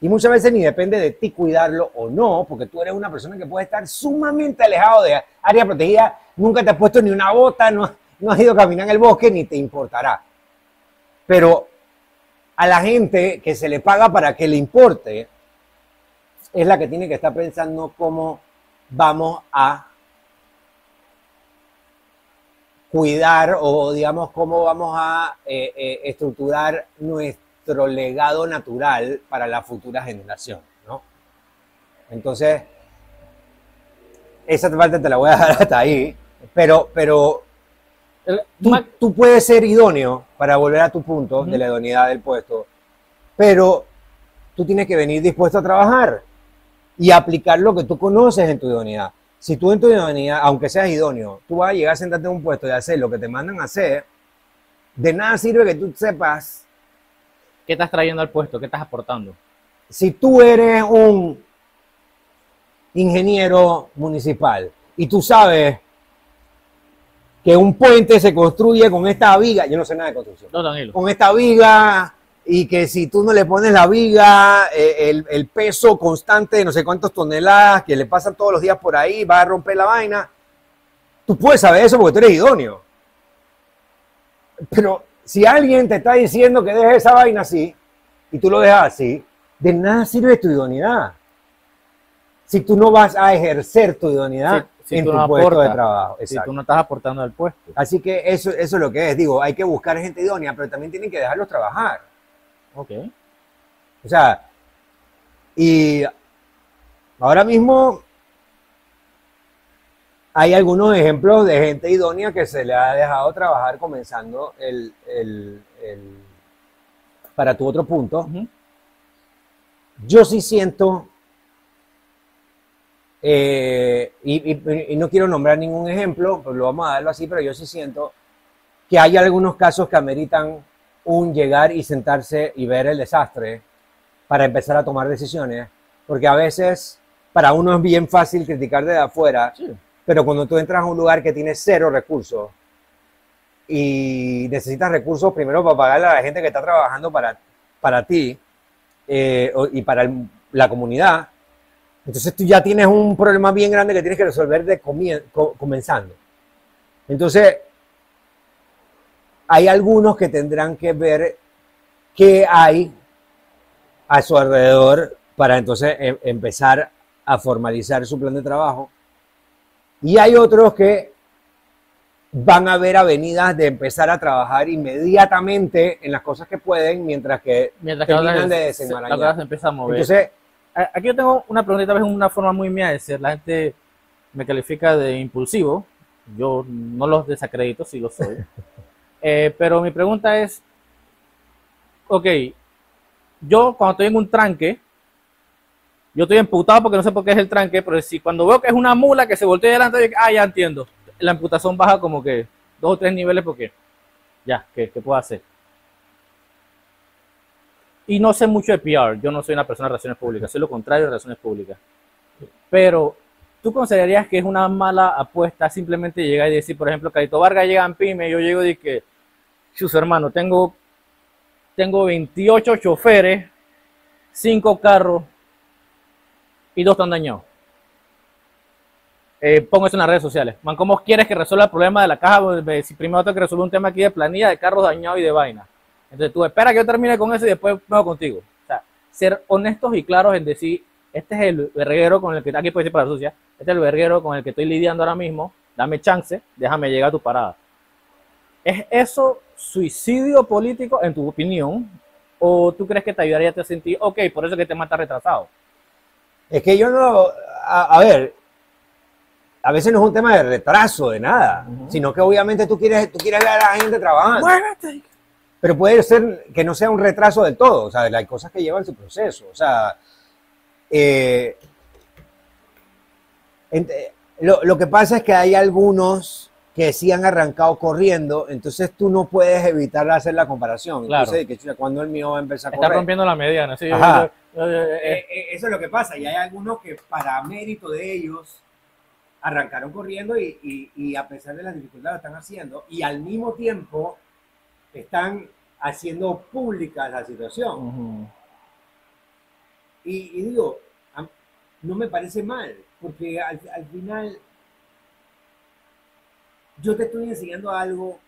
y muchas veces ni depende de ti cuidarlo o no, porque tú eres una persona que puede estar sumamente alejado de área protegida, nunca te has puesto ni una bota, no, no has ido a caminar en el bosque, ni te importará. Pero a la gente que se le paga para que le importe, es la que tiene que estar pensando cómo vamos a cuidar o digamos cómo vamos a eh, eh, estructurar nuestro legado natural para la futura generación, ¿no? Entonces, esa parte te la voy a dejar hasta ahí, pero, pero El- tú, puedes ser idóneo para volver a tu punto de la idoneidad del puesto, pero tú tienes que venir dispuesto a trabajar y aplicar lo que tú conoces en tu idoneidad. Si tú en tu idoneidad, aunque seas idóneo, tú vas a llegar a sentarte en un puesto y hacer lo que te mandan a hacer, de nada sirve que tú sepas ¿Qué estás trayendo al puesto? ¿Qué estás aportando? si tú eres un ingeniero municipal y tú sabes que un puente se construye con esta viga, yo no sé nada de construcción, No, con esta viga y que si tú no le pones la viga, eh, el, el peso constante de no sé cuántas toneladas que le pasan todos los días por ahí va a romper la vaina, tú puedes saber eso porque tú eres idóneo. Pero si alguien te está diciendo que dejes esa vaina así y tú lo dejas así, de nada sirve tu idoneidad. Si tú no vas a ejercer tu idoneidad si en tu no puesto de trabajo. Si Exacto. tú no estás aportando al puesto. Así que eso, eso es lo que es. Digo, hay que buscar gente idónea, pero también tienen que dejarlos trabajar. Ok. O sea, y ahora mismo hay algunos ejemplos de gente idónea que se le ha dejado trabajar comenzando el, el- el- para tu otro punto. Yo sí siento, eh, y, y- y no quiero nombrar ningún ejemplo, pues lo vamos a darlo así, pero yo sí siento que hay algunos casos que ameritan un llegar y sentarse y ver el desastre para empezar a tomar decisiones, porque a veces para uno es bien fácil criticar desde afuera, Sí. pero cuando tú entras a un lugar que tiene cero recursos y necesitas recursos primero para pagarle a la gente que está trabajando para, para ti eh, y para el- la comunidad, entonces tú ya tienes un problema bien grande que tienes que resolver de comenzando. Entonces, hay algunos que tendrán que ver qué hay a su alrededor para entonces em- empezar a formalizar su plan de trabajo. Y hay otros que van a ver avenidas de empezar a trabajar inmediatamente en las cosas que pueden, mientras que Mientras que terminan de desenmarañar. se empieza a mover. Entonces, Aquí yo tengo una pregunta, tal vez una forma muy mía de ser. La gente me califica de impulsivo. Yo no los desacredito, sí lo soy. Eh, pero mi pregunta es, ok, yo cuando estoy en un tranque, yo estoy emputado porque no sé por qué es el tranque, pero si cuando veo que es una mula que se voltea delante, yo, ah, ya entiendo. La imputación baja como que dos o tres niveles porque, ya, ¿qué, qué puedo hacer? Y no sé mucho de PR, yo no soy una persona de relaciones públicas, soy lo contrario de relaciones públicas. Pero, ¿tú considerarías que es una mala apuesta simplemente llegar y decir, por ejemplo, Carito Vargas llega en PYME, yo llego y que, sus hermano, tengo, tengo 28 choferes, 5 carros y dos están dañados? Eh, pongo eso en las redes sociales. Man, ¿cómo quieres que resuelva el problema de la caja? Pues, Si primero tengo que resolver un tema aquí de planilla, de carros dañados y de vaina. Entonces tú espera que yo termine con eso y después me voy contigo. O sea, ser honestos y claros en decir, este es el verguero con el que, aquí puede decir para la sucia, este es el verguero con el que estoy lidiando ahora mismo, dame chance, déjame llegar a tu parada. ¿Es eso suicidio político en tu opinión? ¿O tú crees que te ayudaría a sentir, ok, por eso es que te mata retrasado? es que yo no, a, a ver, a veces no es un tema de retraso, de nada, sino que obviamente tú quieres, tú quieres ver a la gente trabajando. ¡Muévete! Pero puede ser que no sea un retraso del todo, o sea, hay cosas que llevan su proceso, o sea, eh, ent- lo, lo que pasa es que hay algunos que sí han arrancado corriendo, entonces tú no puedes evitar hacer la comparación. Claro. Entonces, que, chucha, ¿cuándo el mío va a empezar a Está correr? rompiendo la mediana. Sí, Ajá. yo- yo- yo- eh, Eh, eh, eso es lo que pasa, y hay algunos que para mérito de ellos arrancaron corriendo y, y- y a pesar de las dificultades lo están haciendo, y al mismo tiempo están haciendo pública la situación. Ujú. Y, y digo, no me parece mal, porque al, al final yo te estoy enseñando algo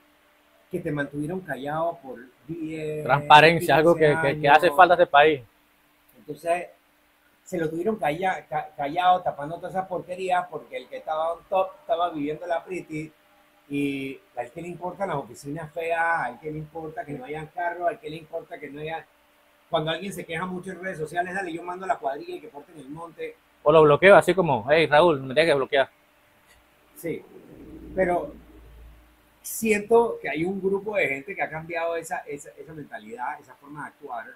que te mantuvieron callado por 10, Transparencia, algo que, 15 que- que hace falta a este país. Entonces, se lo tuvieron calla- ca- callado, tapando todas esas porquerías, porque el que estaba on top estaba viviendo la pretty. Y al que le importan las oficinas feas, al que le importa que no hayan carros, al que le importa que no haya. Cuando alguien se queja mucho en redes sociales, dale, yo mando la cuadrilla y que porten el monte. O lo bloqueo así como, hey Raúl, me tienes que bloquear. Sí. Pero siento que hay un grupo de gente que ha cambiado esa, esa, esa mentalidad, esa forma de actuar.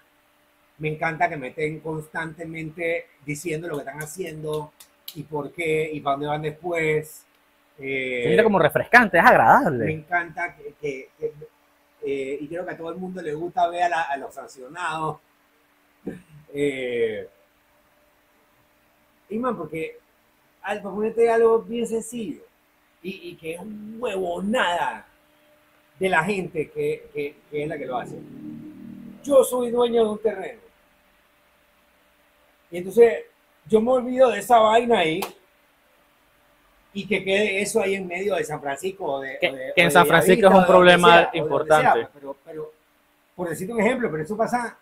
me encanta que me estén constantemente diciendo lo que están haciendo y por qué y para dónde van después. Eh, Se siente como refrescante, es me agradable. encanta que, que- que, eh, y creo que a todo el mundo le gusta ver a, la- a los sancionados. Eh, y man, porque al ponerte algo bien sencillo y, y que es un huevo nada de la gente que, que- que es la que lo hace. Yo soy dueño de un terreno. Y entonces yo me olvido de esa vaina ahí y que quede eso ahí en medio de San Francisco. o de- Que- o de- que en San Francisco Bellavista, es un problema sea, importante. sea, pero, pero, por decirte un ejemplo, pero eso pasa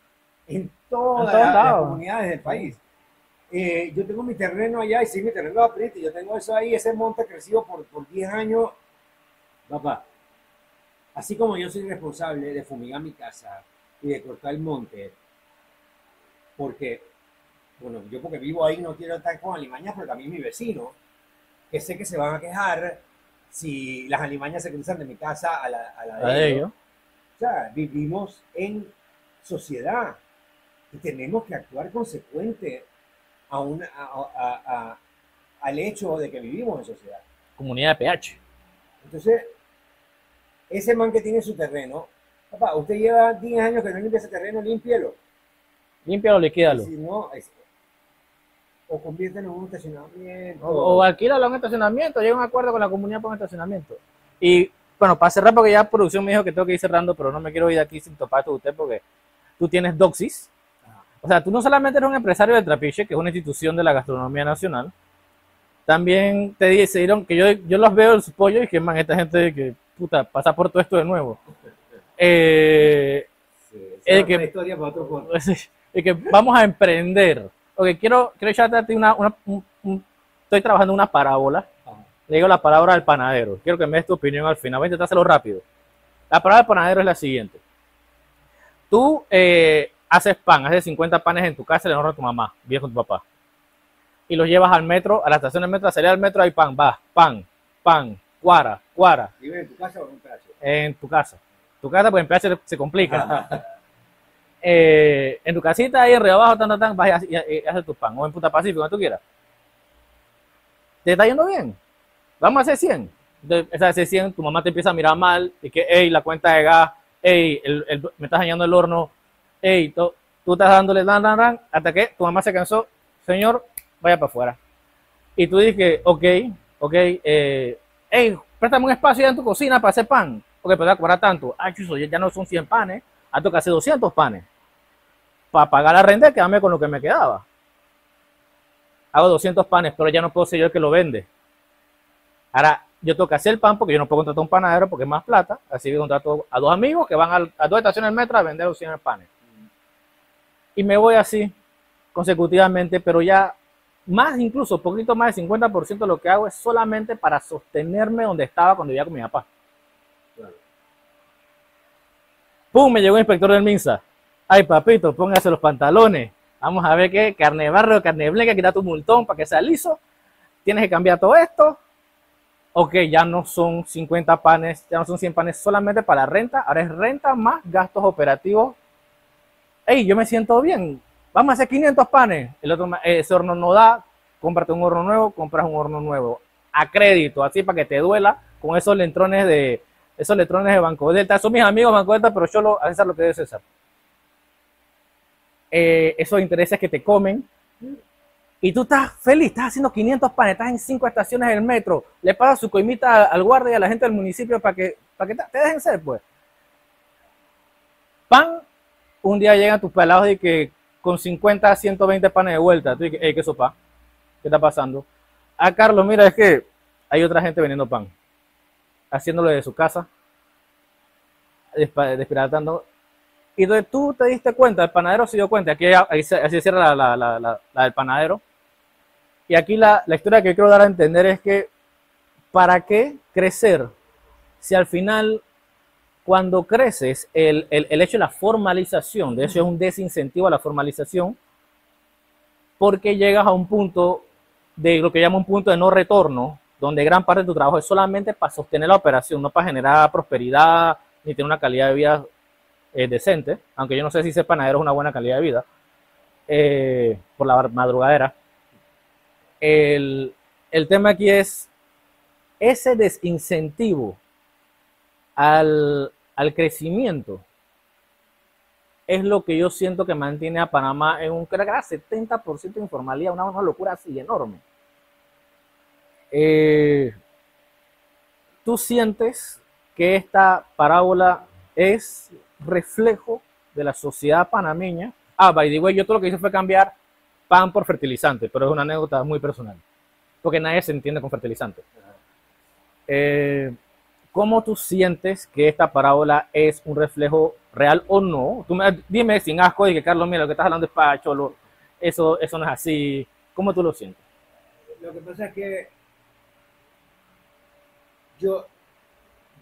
en todas En las, comunidades del país. Eh, yo tengo mi terreno allá y sí, mi terreno y yo tengo eso ahí, ese monte crecido por, por 10 años. Papá, así como yo soy responsable de fumigar mi casa y de cortar el monte, porque, bueno, yo porque vivo ahí no quiero estar con alimañas, pero también mi vecino, que sé que se van a quejar si las alimañas se cruzan de mi casa a la, a la de ellos. o sea, vivimos en sociedad y tenemos que actuar consecuente a una- a- al hecho de que vivimos en sociedad. Comunidad de PH. Entonces, ese man que tiene su terreno, papá, usted lleva 10 años que no limpia ese terreno, límpielo. Límpialo, liquídalo. Si no, o conviértelo en un estacionamiento. O, o alquílalo un estacionamiento, llega a un acuerdo con la comunidad para un estacionamiento. Y bueno, para cerrar, porque ya producción me dijo que tengo que ir cerrando, pero no me quiero ir de aquí sin topar de usted, porque tú tienes Doxis. O sea, tú no solamente eres un empresario de Trapiche, que es una institución de la gastronomía nacional, también te decidieron que yo, yo los veo en sus pollos y que, man, esta gente que, puta, pasa por todo esto de nuevo. Eh, Sí, es historia para otro que vamos a emprender. Ok, quiero, quiero echarte a ti una, una- un- un- estoy trabajando una parábola. Le digo la palabra del panadero. Quiero que me des tu opinión al final. Voy a intentar hacerlo rápido. La palabra del panadero es la siguiente. Tú eh, haces pan, haces 50 panes en tu casa, le honras a tu mamá, vives con tu papá. Y los llevas al metro, a la estación del metro, a salir al metro, hay pan, va, pan, pan, cuara, cuara, ¿Vive en tu casa o en un pedazo? en tu casa. Tu casa, pues en PH se complica. Eh, en tu casita, ahí Río Abajo, tan, tan, tan, vas y haces- tu pan. O en Punta Pacífico, donde tú quieras. ¿Te está yendo bien? Vamos a hacer 100. Entonces, esa de 100, tu mamá te empieza a mirar mal, y que, hey, la cuenta de gas, hey, el- me estás dañando el horno, hey, to- tú estás dándole dan, dan, dan, hasta que tu mamá se cansó, señor, vaya para afuera. Y tú dices, ok, ok, eh, hey, préstame un espacio en tu cocina para hacer pan, porque te a cobrar tanto. Ah, ya no son 100 panes, a tocar hacer 200 panes. Para pagar la renta, quedarme con lo que me quedaba. Hago 200 panes, pero ya no puedo ser yo el que lo vende. Ahora, yo tengo que hacer el pan porque yo no puedo contratar a un panadero porque es más plata. Así que contrato a dos amigos que van a, dos estaciones del metro a vender los 100 panes. Y me voy así consecutivamente, pero ya más, incluso poquito más del 50% de lo que hago es solamente para sostenerme donde estaba cuando vivía con mi papá. Claro. ¡Pum! Me llegó el inspector del MINSA. Ay, papito, póngase los pantalones. Vamos a ver qué, carne barro, carne blanca, quita tu multón para que sea liso. Tienes que cambiar todo esto. Ok, ya no son 50 panes, ya no son 100 panes solamente para la renta. Ahora es renta más gastos operativos. Ey, yo me siento bien. Vamos a hacer 500 panes. El otro, ese horno no da. Cómprate un horno nuevo, compras un horno nuevo. A crédito, así para que te duela con esos lentrones de esos letrones de Banco Delta. Son mis amigos Banco Delta, pero yo lo, a lo que debe César. Eh, esos intereses que te comen. Y tú estás feliz, estás haciendo 500 panes, estás en cinco estaciones del metro, le pagas su coimita al guardia y a la gente del municipio para que, para que te, dejen ser, pues. Pan, un día llegan tus pelados y que con 50 a 120 panes de vuelta. Tú dices, hey, ¿qué sopa? ¿Qué está pasando? Ah, Carlos, mira, es que hay otra gente vendiendo pan, haciéndolo de su casa, despiratando. Y entonces tú te diste cuenta, el panadero se dio cuenta, aquí ahí se- cierra la, la, la, la- del panadero. Y aquí la, la historia que quiero dar a entender es que, ¿para qué crecer si al final, cuando creces, el, el, el hecho de la formalización, de hecho es un desincentivo a la formalización, porque llegas a un punto de lo que llamo un punto de no retorno, donde gran parte de tu trabajo es solamente para sostener la operación, no para generar prosperidad ni tener una calidad de vida eh, decente, aunque yo no sé si ser panadero es una buena calidad de vida, eh, por la madrugadera. El, el tema aquí es ese desincentivo al, al crecimiento es lo que yo siento que mantiene a Panamá en un creo que 70% de informalidad, una, una locura así enorme. Eh, ¿Tú sientes que esta parábola es reflejo de la sociedad panameña? Ah, by the way, yo todo lo que hice fue cambiar pan por fertilizante, pero es una anécdota muy personal, porque nadie se entiende con fertilizante. Eh, ¿Cómo tú sientes que esta parábola es un reflejo real o no? Tú me, dime sin asco y que Carlos, mira, lo que estás hablando es para cholo. Eso, eso no es así. ¿Cómo tú lo sientes? Lo que pasa es que yo,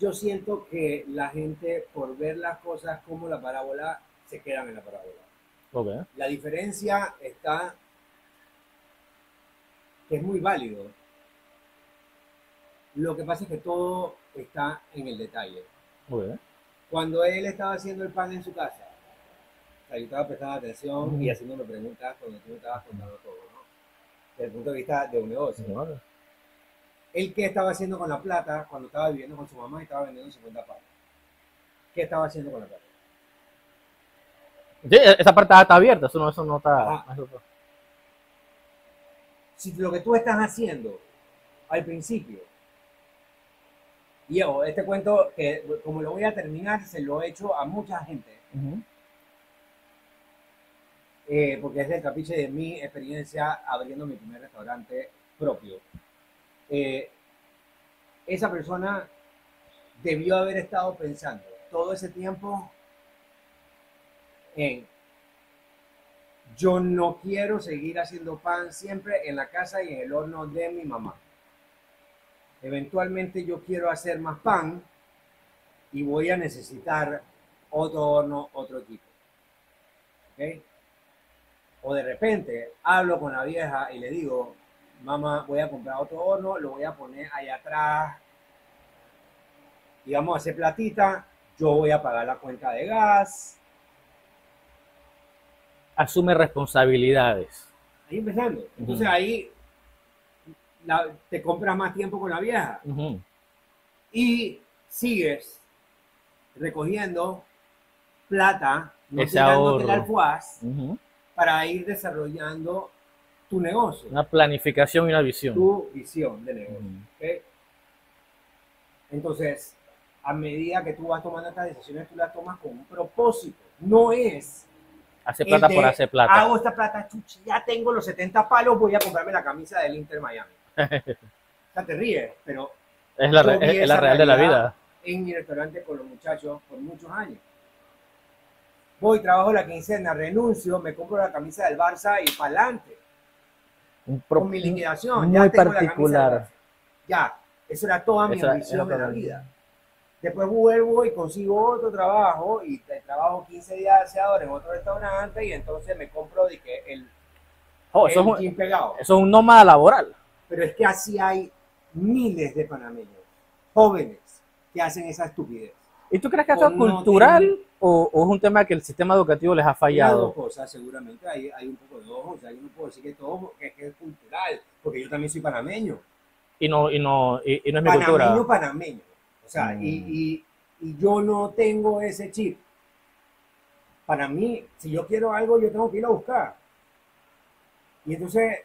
yo siento que la gente, por ver las cosas como la parábola, se quedan en la parábola. Okay. La diferencia está que es muy válido. Lo que pasa es que todo está en el detalle. Okay. Cuando él estaba haciendo el pan en su casa, o sea, yo estaba prestando atención y haciéndome preguntas cuando tú me estabas contando todo, ¿no? Desde el punto de vista de un negocio. ¿Él qué estaba haciendo con la plata cuando estaba viviendo con su mamá y estaba vendiendo 50 palos? ¿Qué estaba haciendo con la plata? Sí, esa parte está abierta, eso no, eso no está. Ah. Si lo que tú estás haciendo al principio, ojo, este cuento, que como lo voy a terminar, se lo he hecho a mucha gente, Ujú. eh, porque es el capiche de mi experiencia abriendo mi primer restaurante propio. Eh, esa persona debió haber estado pensando todo ese tiempo en yo no quiero seguir haciendo pan siempre en la casa y en el horno de mi mamá. Eventualmente yo quiero hacer más pan y voy a necesitar otro horno, otro equipo. ¿Ok? O de repente hablo con la vieja y le digo, mamá, voy a comprar otro horno, lo voy a poner allá atrás y vamos a hacer platita, yo voy a pagar la cuenta de gas. Asume responsabilidades. Ahí empezando. Entonces ahí la- te compras más tiempo con la vieja y sigues recogiendo plata, no Ese ahorro. alfuaz, Ujú. para ir desarrollando tu negocio, Una planificación y una visión. tu visión de negocio. Ujú. ¿ok? Entonces, a medida que tú vas tomando estas decisiones, tú las tomas con un propósito. No es Hace el plata de, por hacer plata. Hago esta plata, chuchi, ya tengo los 70 palos, voy a comprarme la camisa del Inter Miami. o sea, te ríes, pero Es la, re- es, es la real de la vida. en mi restaurante con los muchachos por muchos años. Voy, trabajo la quincena, renuncio, me compro la camisa del Barça y para adelante. Un Con mi liquidación. muy ya tengo la particular. Barça. Ya, eso era toda mi Esa- ambición esa en la vida. Después vuelvo y consigo otro trabajo y trabajo 15 días de aseador en otro restaurante y entonces me compro de que el, Oh, eso, es un, pegado. eso es un nómada laboral. Pero es que así hay miles de panameños, jóvenes, que hacen esa estupidez. ¿Y tú crees que O eso es cultural o, o es un tema que el sistema educativo les ha Las dos fallado? cosas, seguramente hay, hay un poco de dos, o sea, yo no puedo decir que todo que, que es cultural, porque yo también soy panameño. Y no, y no, y, y no es mi Panameño, cultura. panameño. O sea, Mm. y, y- y yo no tengo ese chip. Para mí, si yo quiero algo, yo tengo que ir a buscar. Y entonces,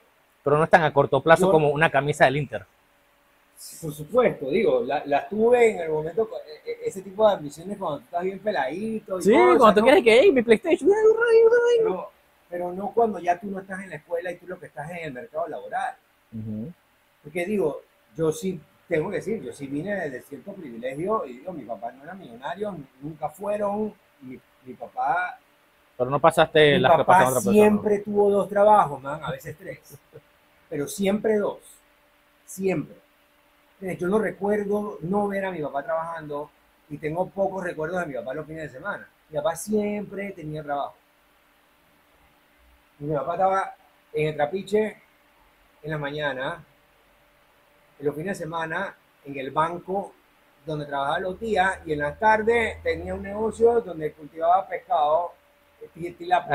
Pero no es tan a corto plazo Yo- como una camisa del Inter. Por supuesto, digo, la- las tuve en el momento, e- e- ese tipo de ambiciones cuando estás bien peladito. y Sí, cuando tú ¿no? quieres que, hey, mi PlayStation, pero, pero no cuando ya tú no estás en la escuela y tú lo que estás en el mercado laboral. Porque digo, yo sí tengo que decir, yo sí vine desde cierto privilegio y digo, mi papá no era millonario, nunca fueron, mi, mi papá, Pero no pasaste mi las que papá otra persona. siempre tuvo dos trabajos, man, a veces tres, pero siempre dos, siempre. Entonces, Yo no recuerdo no ver a mi papá trabajando y tengo pocos recuerdos de mi papá los fines de semana. Mi papá siempre tenía trabajo. Mi papá estaba en el trapiche en la mañana, en los fines de semana en el banco donde trabajaba los días y en las tardes tenía un negocio donde cultivaba pescado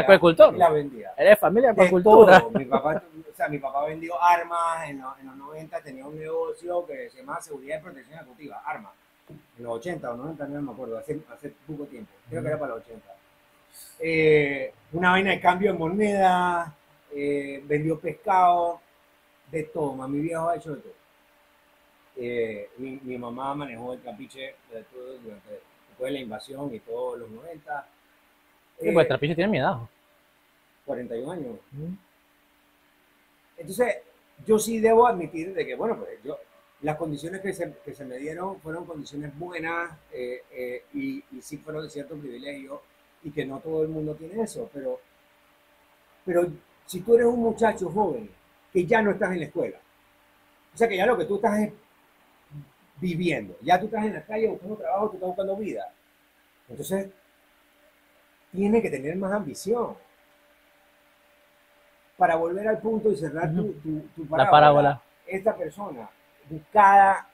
Acuicultor. y la vendía. Eres familia De de cultura. todo. Mi papá, o sea, mi papá vendió armas en los, en los 90, tenía un negocio que se llamaba Seguridad y Protección Ejecutiva, armas. En los 80 o 90, no me acuerdo, hace, hace poco tiempo, creo que era para los 80. Eh, una vaina de cambio de moneda, eh, vendió pescado, de todo, ma, mi viejo ha hecho de todo. Eh, mi, mi mamá manejó el capiche de todo durante, después de la invasión y todos los 90. Sí, pues Trapiche tiene mi edad. 41 años. Entonces, yo sí debo admitir de que, bueno, pues yo, las condiciones que se, que se me dieron fueron condiciones buenas eh, eh, y, y sí fueron de cierto privilegio y que no todo el mundo tiene eso, pero, pero si tú eres un muchacho joven que ya no estás en la escuela, o sea que ya lo que tú estás es viviendo, ya tú estás en la calle buscando trabajo, tú estás buscando vida, entonces tiene que tener más ambición para volver al punto y cerrar tu, tu, tu La parábola. esta persona, cada,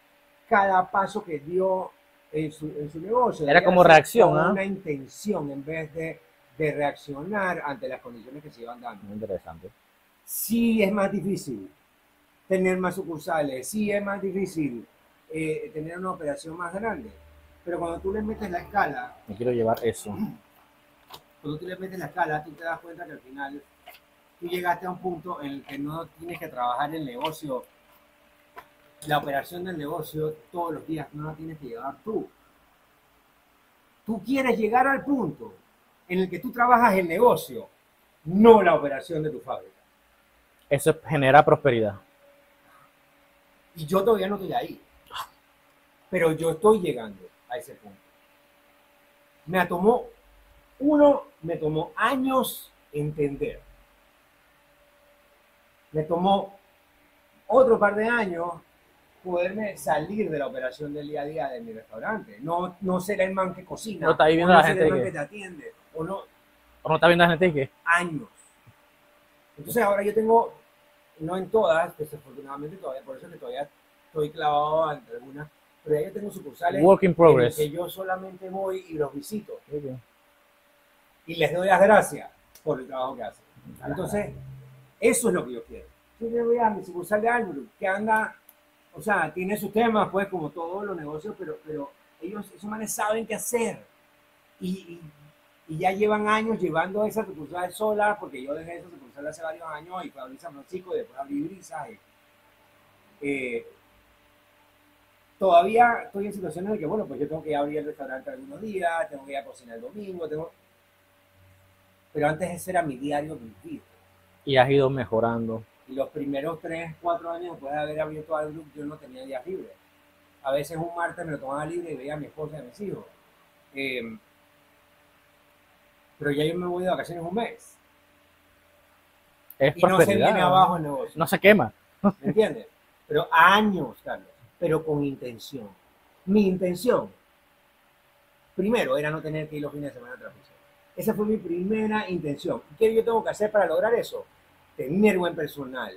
cada paso que dio en su, en su negocio, Era como reacción, ¿ah? una intención en vez de, de reaccionar ante las condiciones que se iban dando. Muy interesante. Sí es más difícil tener más sucursales, sí es más difícil eh, tener una operación más grande, pero cuando tú le metes la escala, Me quiero llevar eso. cuando tú le metes la escala, tú te das cuenta que al final tú llegaste a un punto en el que no tienes que trabajar el negocio, la operación del negocio todos los días, no la tienes que llevar tú. Tú quieres llegar al punto en el que tú trabajas el negocio, no la operación de tu fábrica. Eso genera prosperidad. Y yo todavía no estoy ahí. Pero yo estoy llegando a ese punto. Me tomó, uno, me tomó años entender. Me tomó otro par de años poderme salir de la operación del día a día de mi restaurante. No, no ser el man que cocina. No está ahí o viendo no la ser gente el man que- que te atiende. O no, ¿O no está viendo la gente que años. Entonces ahora yo tengo, no en todas, desafortunadamente todavía, por eso es que todavía estoy clavado ante algunas, pero ya yo tengo sucursales Work in progress. en que yo solamente voy y los visito y les doy las gracias por el trabajo que hacen. Entonces, eso es lo que yo quiero. Yo le voy a mi sucursal de Álvaro, que anda, o sea, tiene sus temas, pues, como todos los negocios, pero, pero ellos, esos manes saben qué hacer. Y, y- y ya llevan años llevando esa sucursal sola, porque yo dejé esa sucursal hace varios años y fue a abrir San Francisco y después abrí Brisas. y, eh, todavía estoy en situaciones de que, bueno, pues yo tengo que ir a abrir el restaurante algunos días, tengo que ir a cocinar el domingo, tengo... Pero antes ese era mi diario vivir. y has ido mejorando. Y los primeros 3, 4 años después de haber abierto al grupo, yo no tenía días libres. A veces un martes me lo tomaba libre y veía a mi esposa y a mis hijos. Eh, pero ya yo me voy de vacaciones un mes. Es Y no se viene abajo el negocio. No se quema. ¿Me entiendes? Pero años, Carlos. Pero con intención. Mi intención, primero, era no tener que ir los fines de semana a trabajar. Esa fue mi primera intención. ¿Qué yo tengo que hacer para lograr eso? Tener buen personal,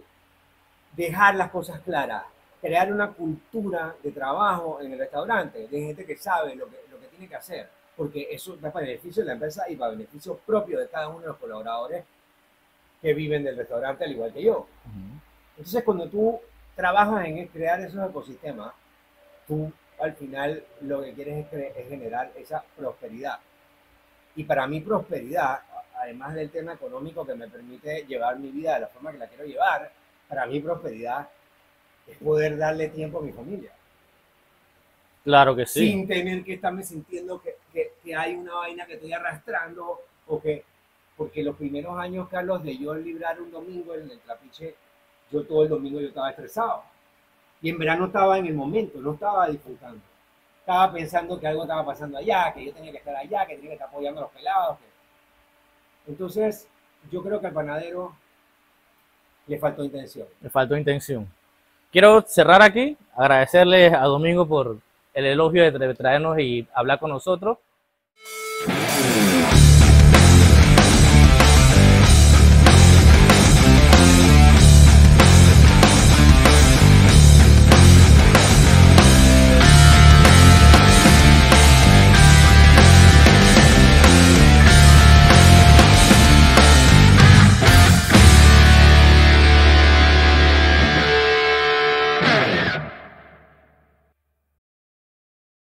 dejar las cosas claras, crear una cultura de trabajo en el restaurante, de gente que sabe lo que, lo que tiene que hacer, porque eso va para beneficio de la empresa y para beneficio propio de cada uno de los colaboradores que viven del restaurante, al igual que yo. Entonces, cuando tú trabajas en crear esos ecosistemas, tú al final lo que quieres es, es generar esa prosperidad. Y para mí prosperidad, además del tema económico que me permite llevar mi vida de la forma que la quiero llevar, para mí prosperidad es poder darle tiempo a mi familia. Claro que sí. Sin tener que estarme sintiendo que, que- que hay una vaina que estoy arrastrando o que, porque los primeros años, Carlos, de yo librar un domingo en el trapiche, yo todo el domingo yo estaba estresado. Y en verano estaba en el momento, no estaba disfrutando. Estaba pensando que algo estaba pasando allá, que yo tenía que estar allá, que tenía que estar apoyando a los pelados. Entonces, yo creo que al panadero le faltó intención. Me faltó intención. Quiero cerrar aquí, agradecerles a Domingo por el elogio de tra- traernos y hablar con nosotros.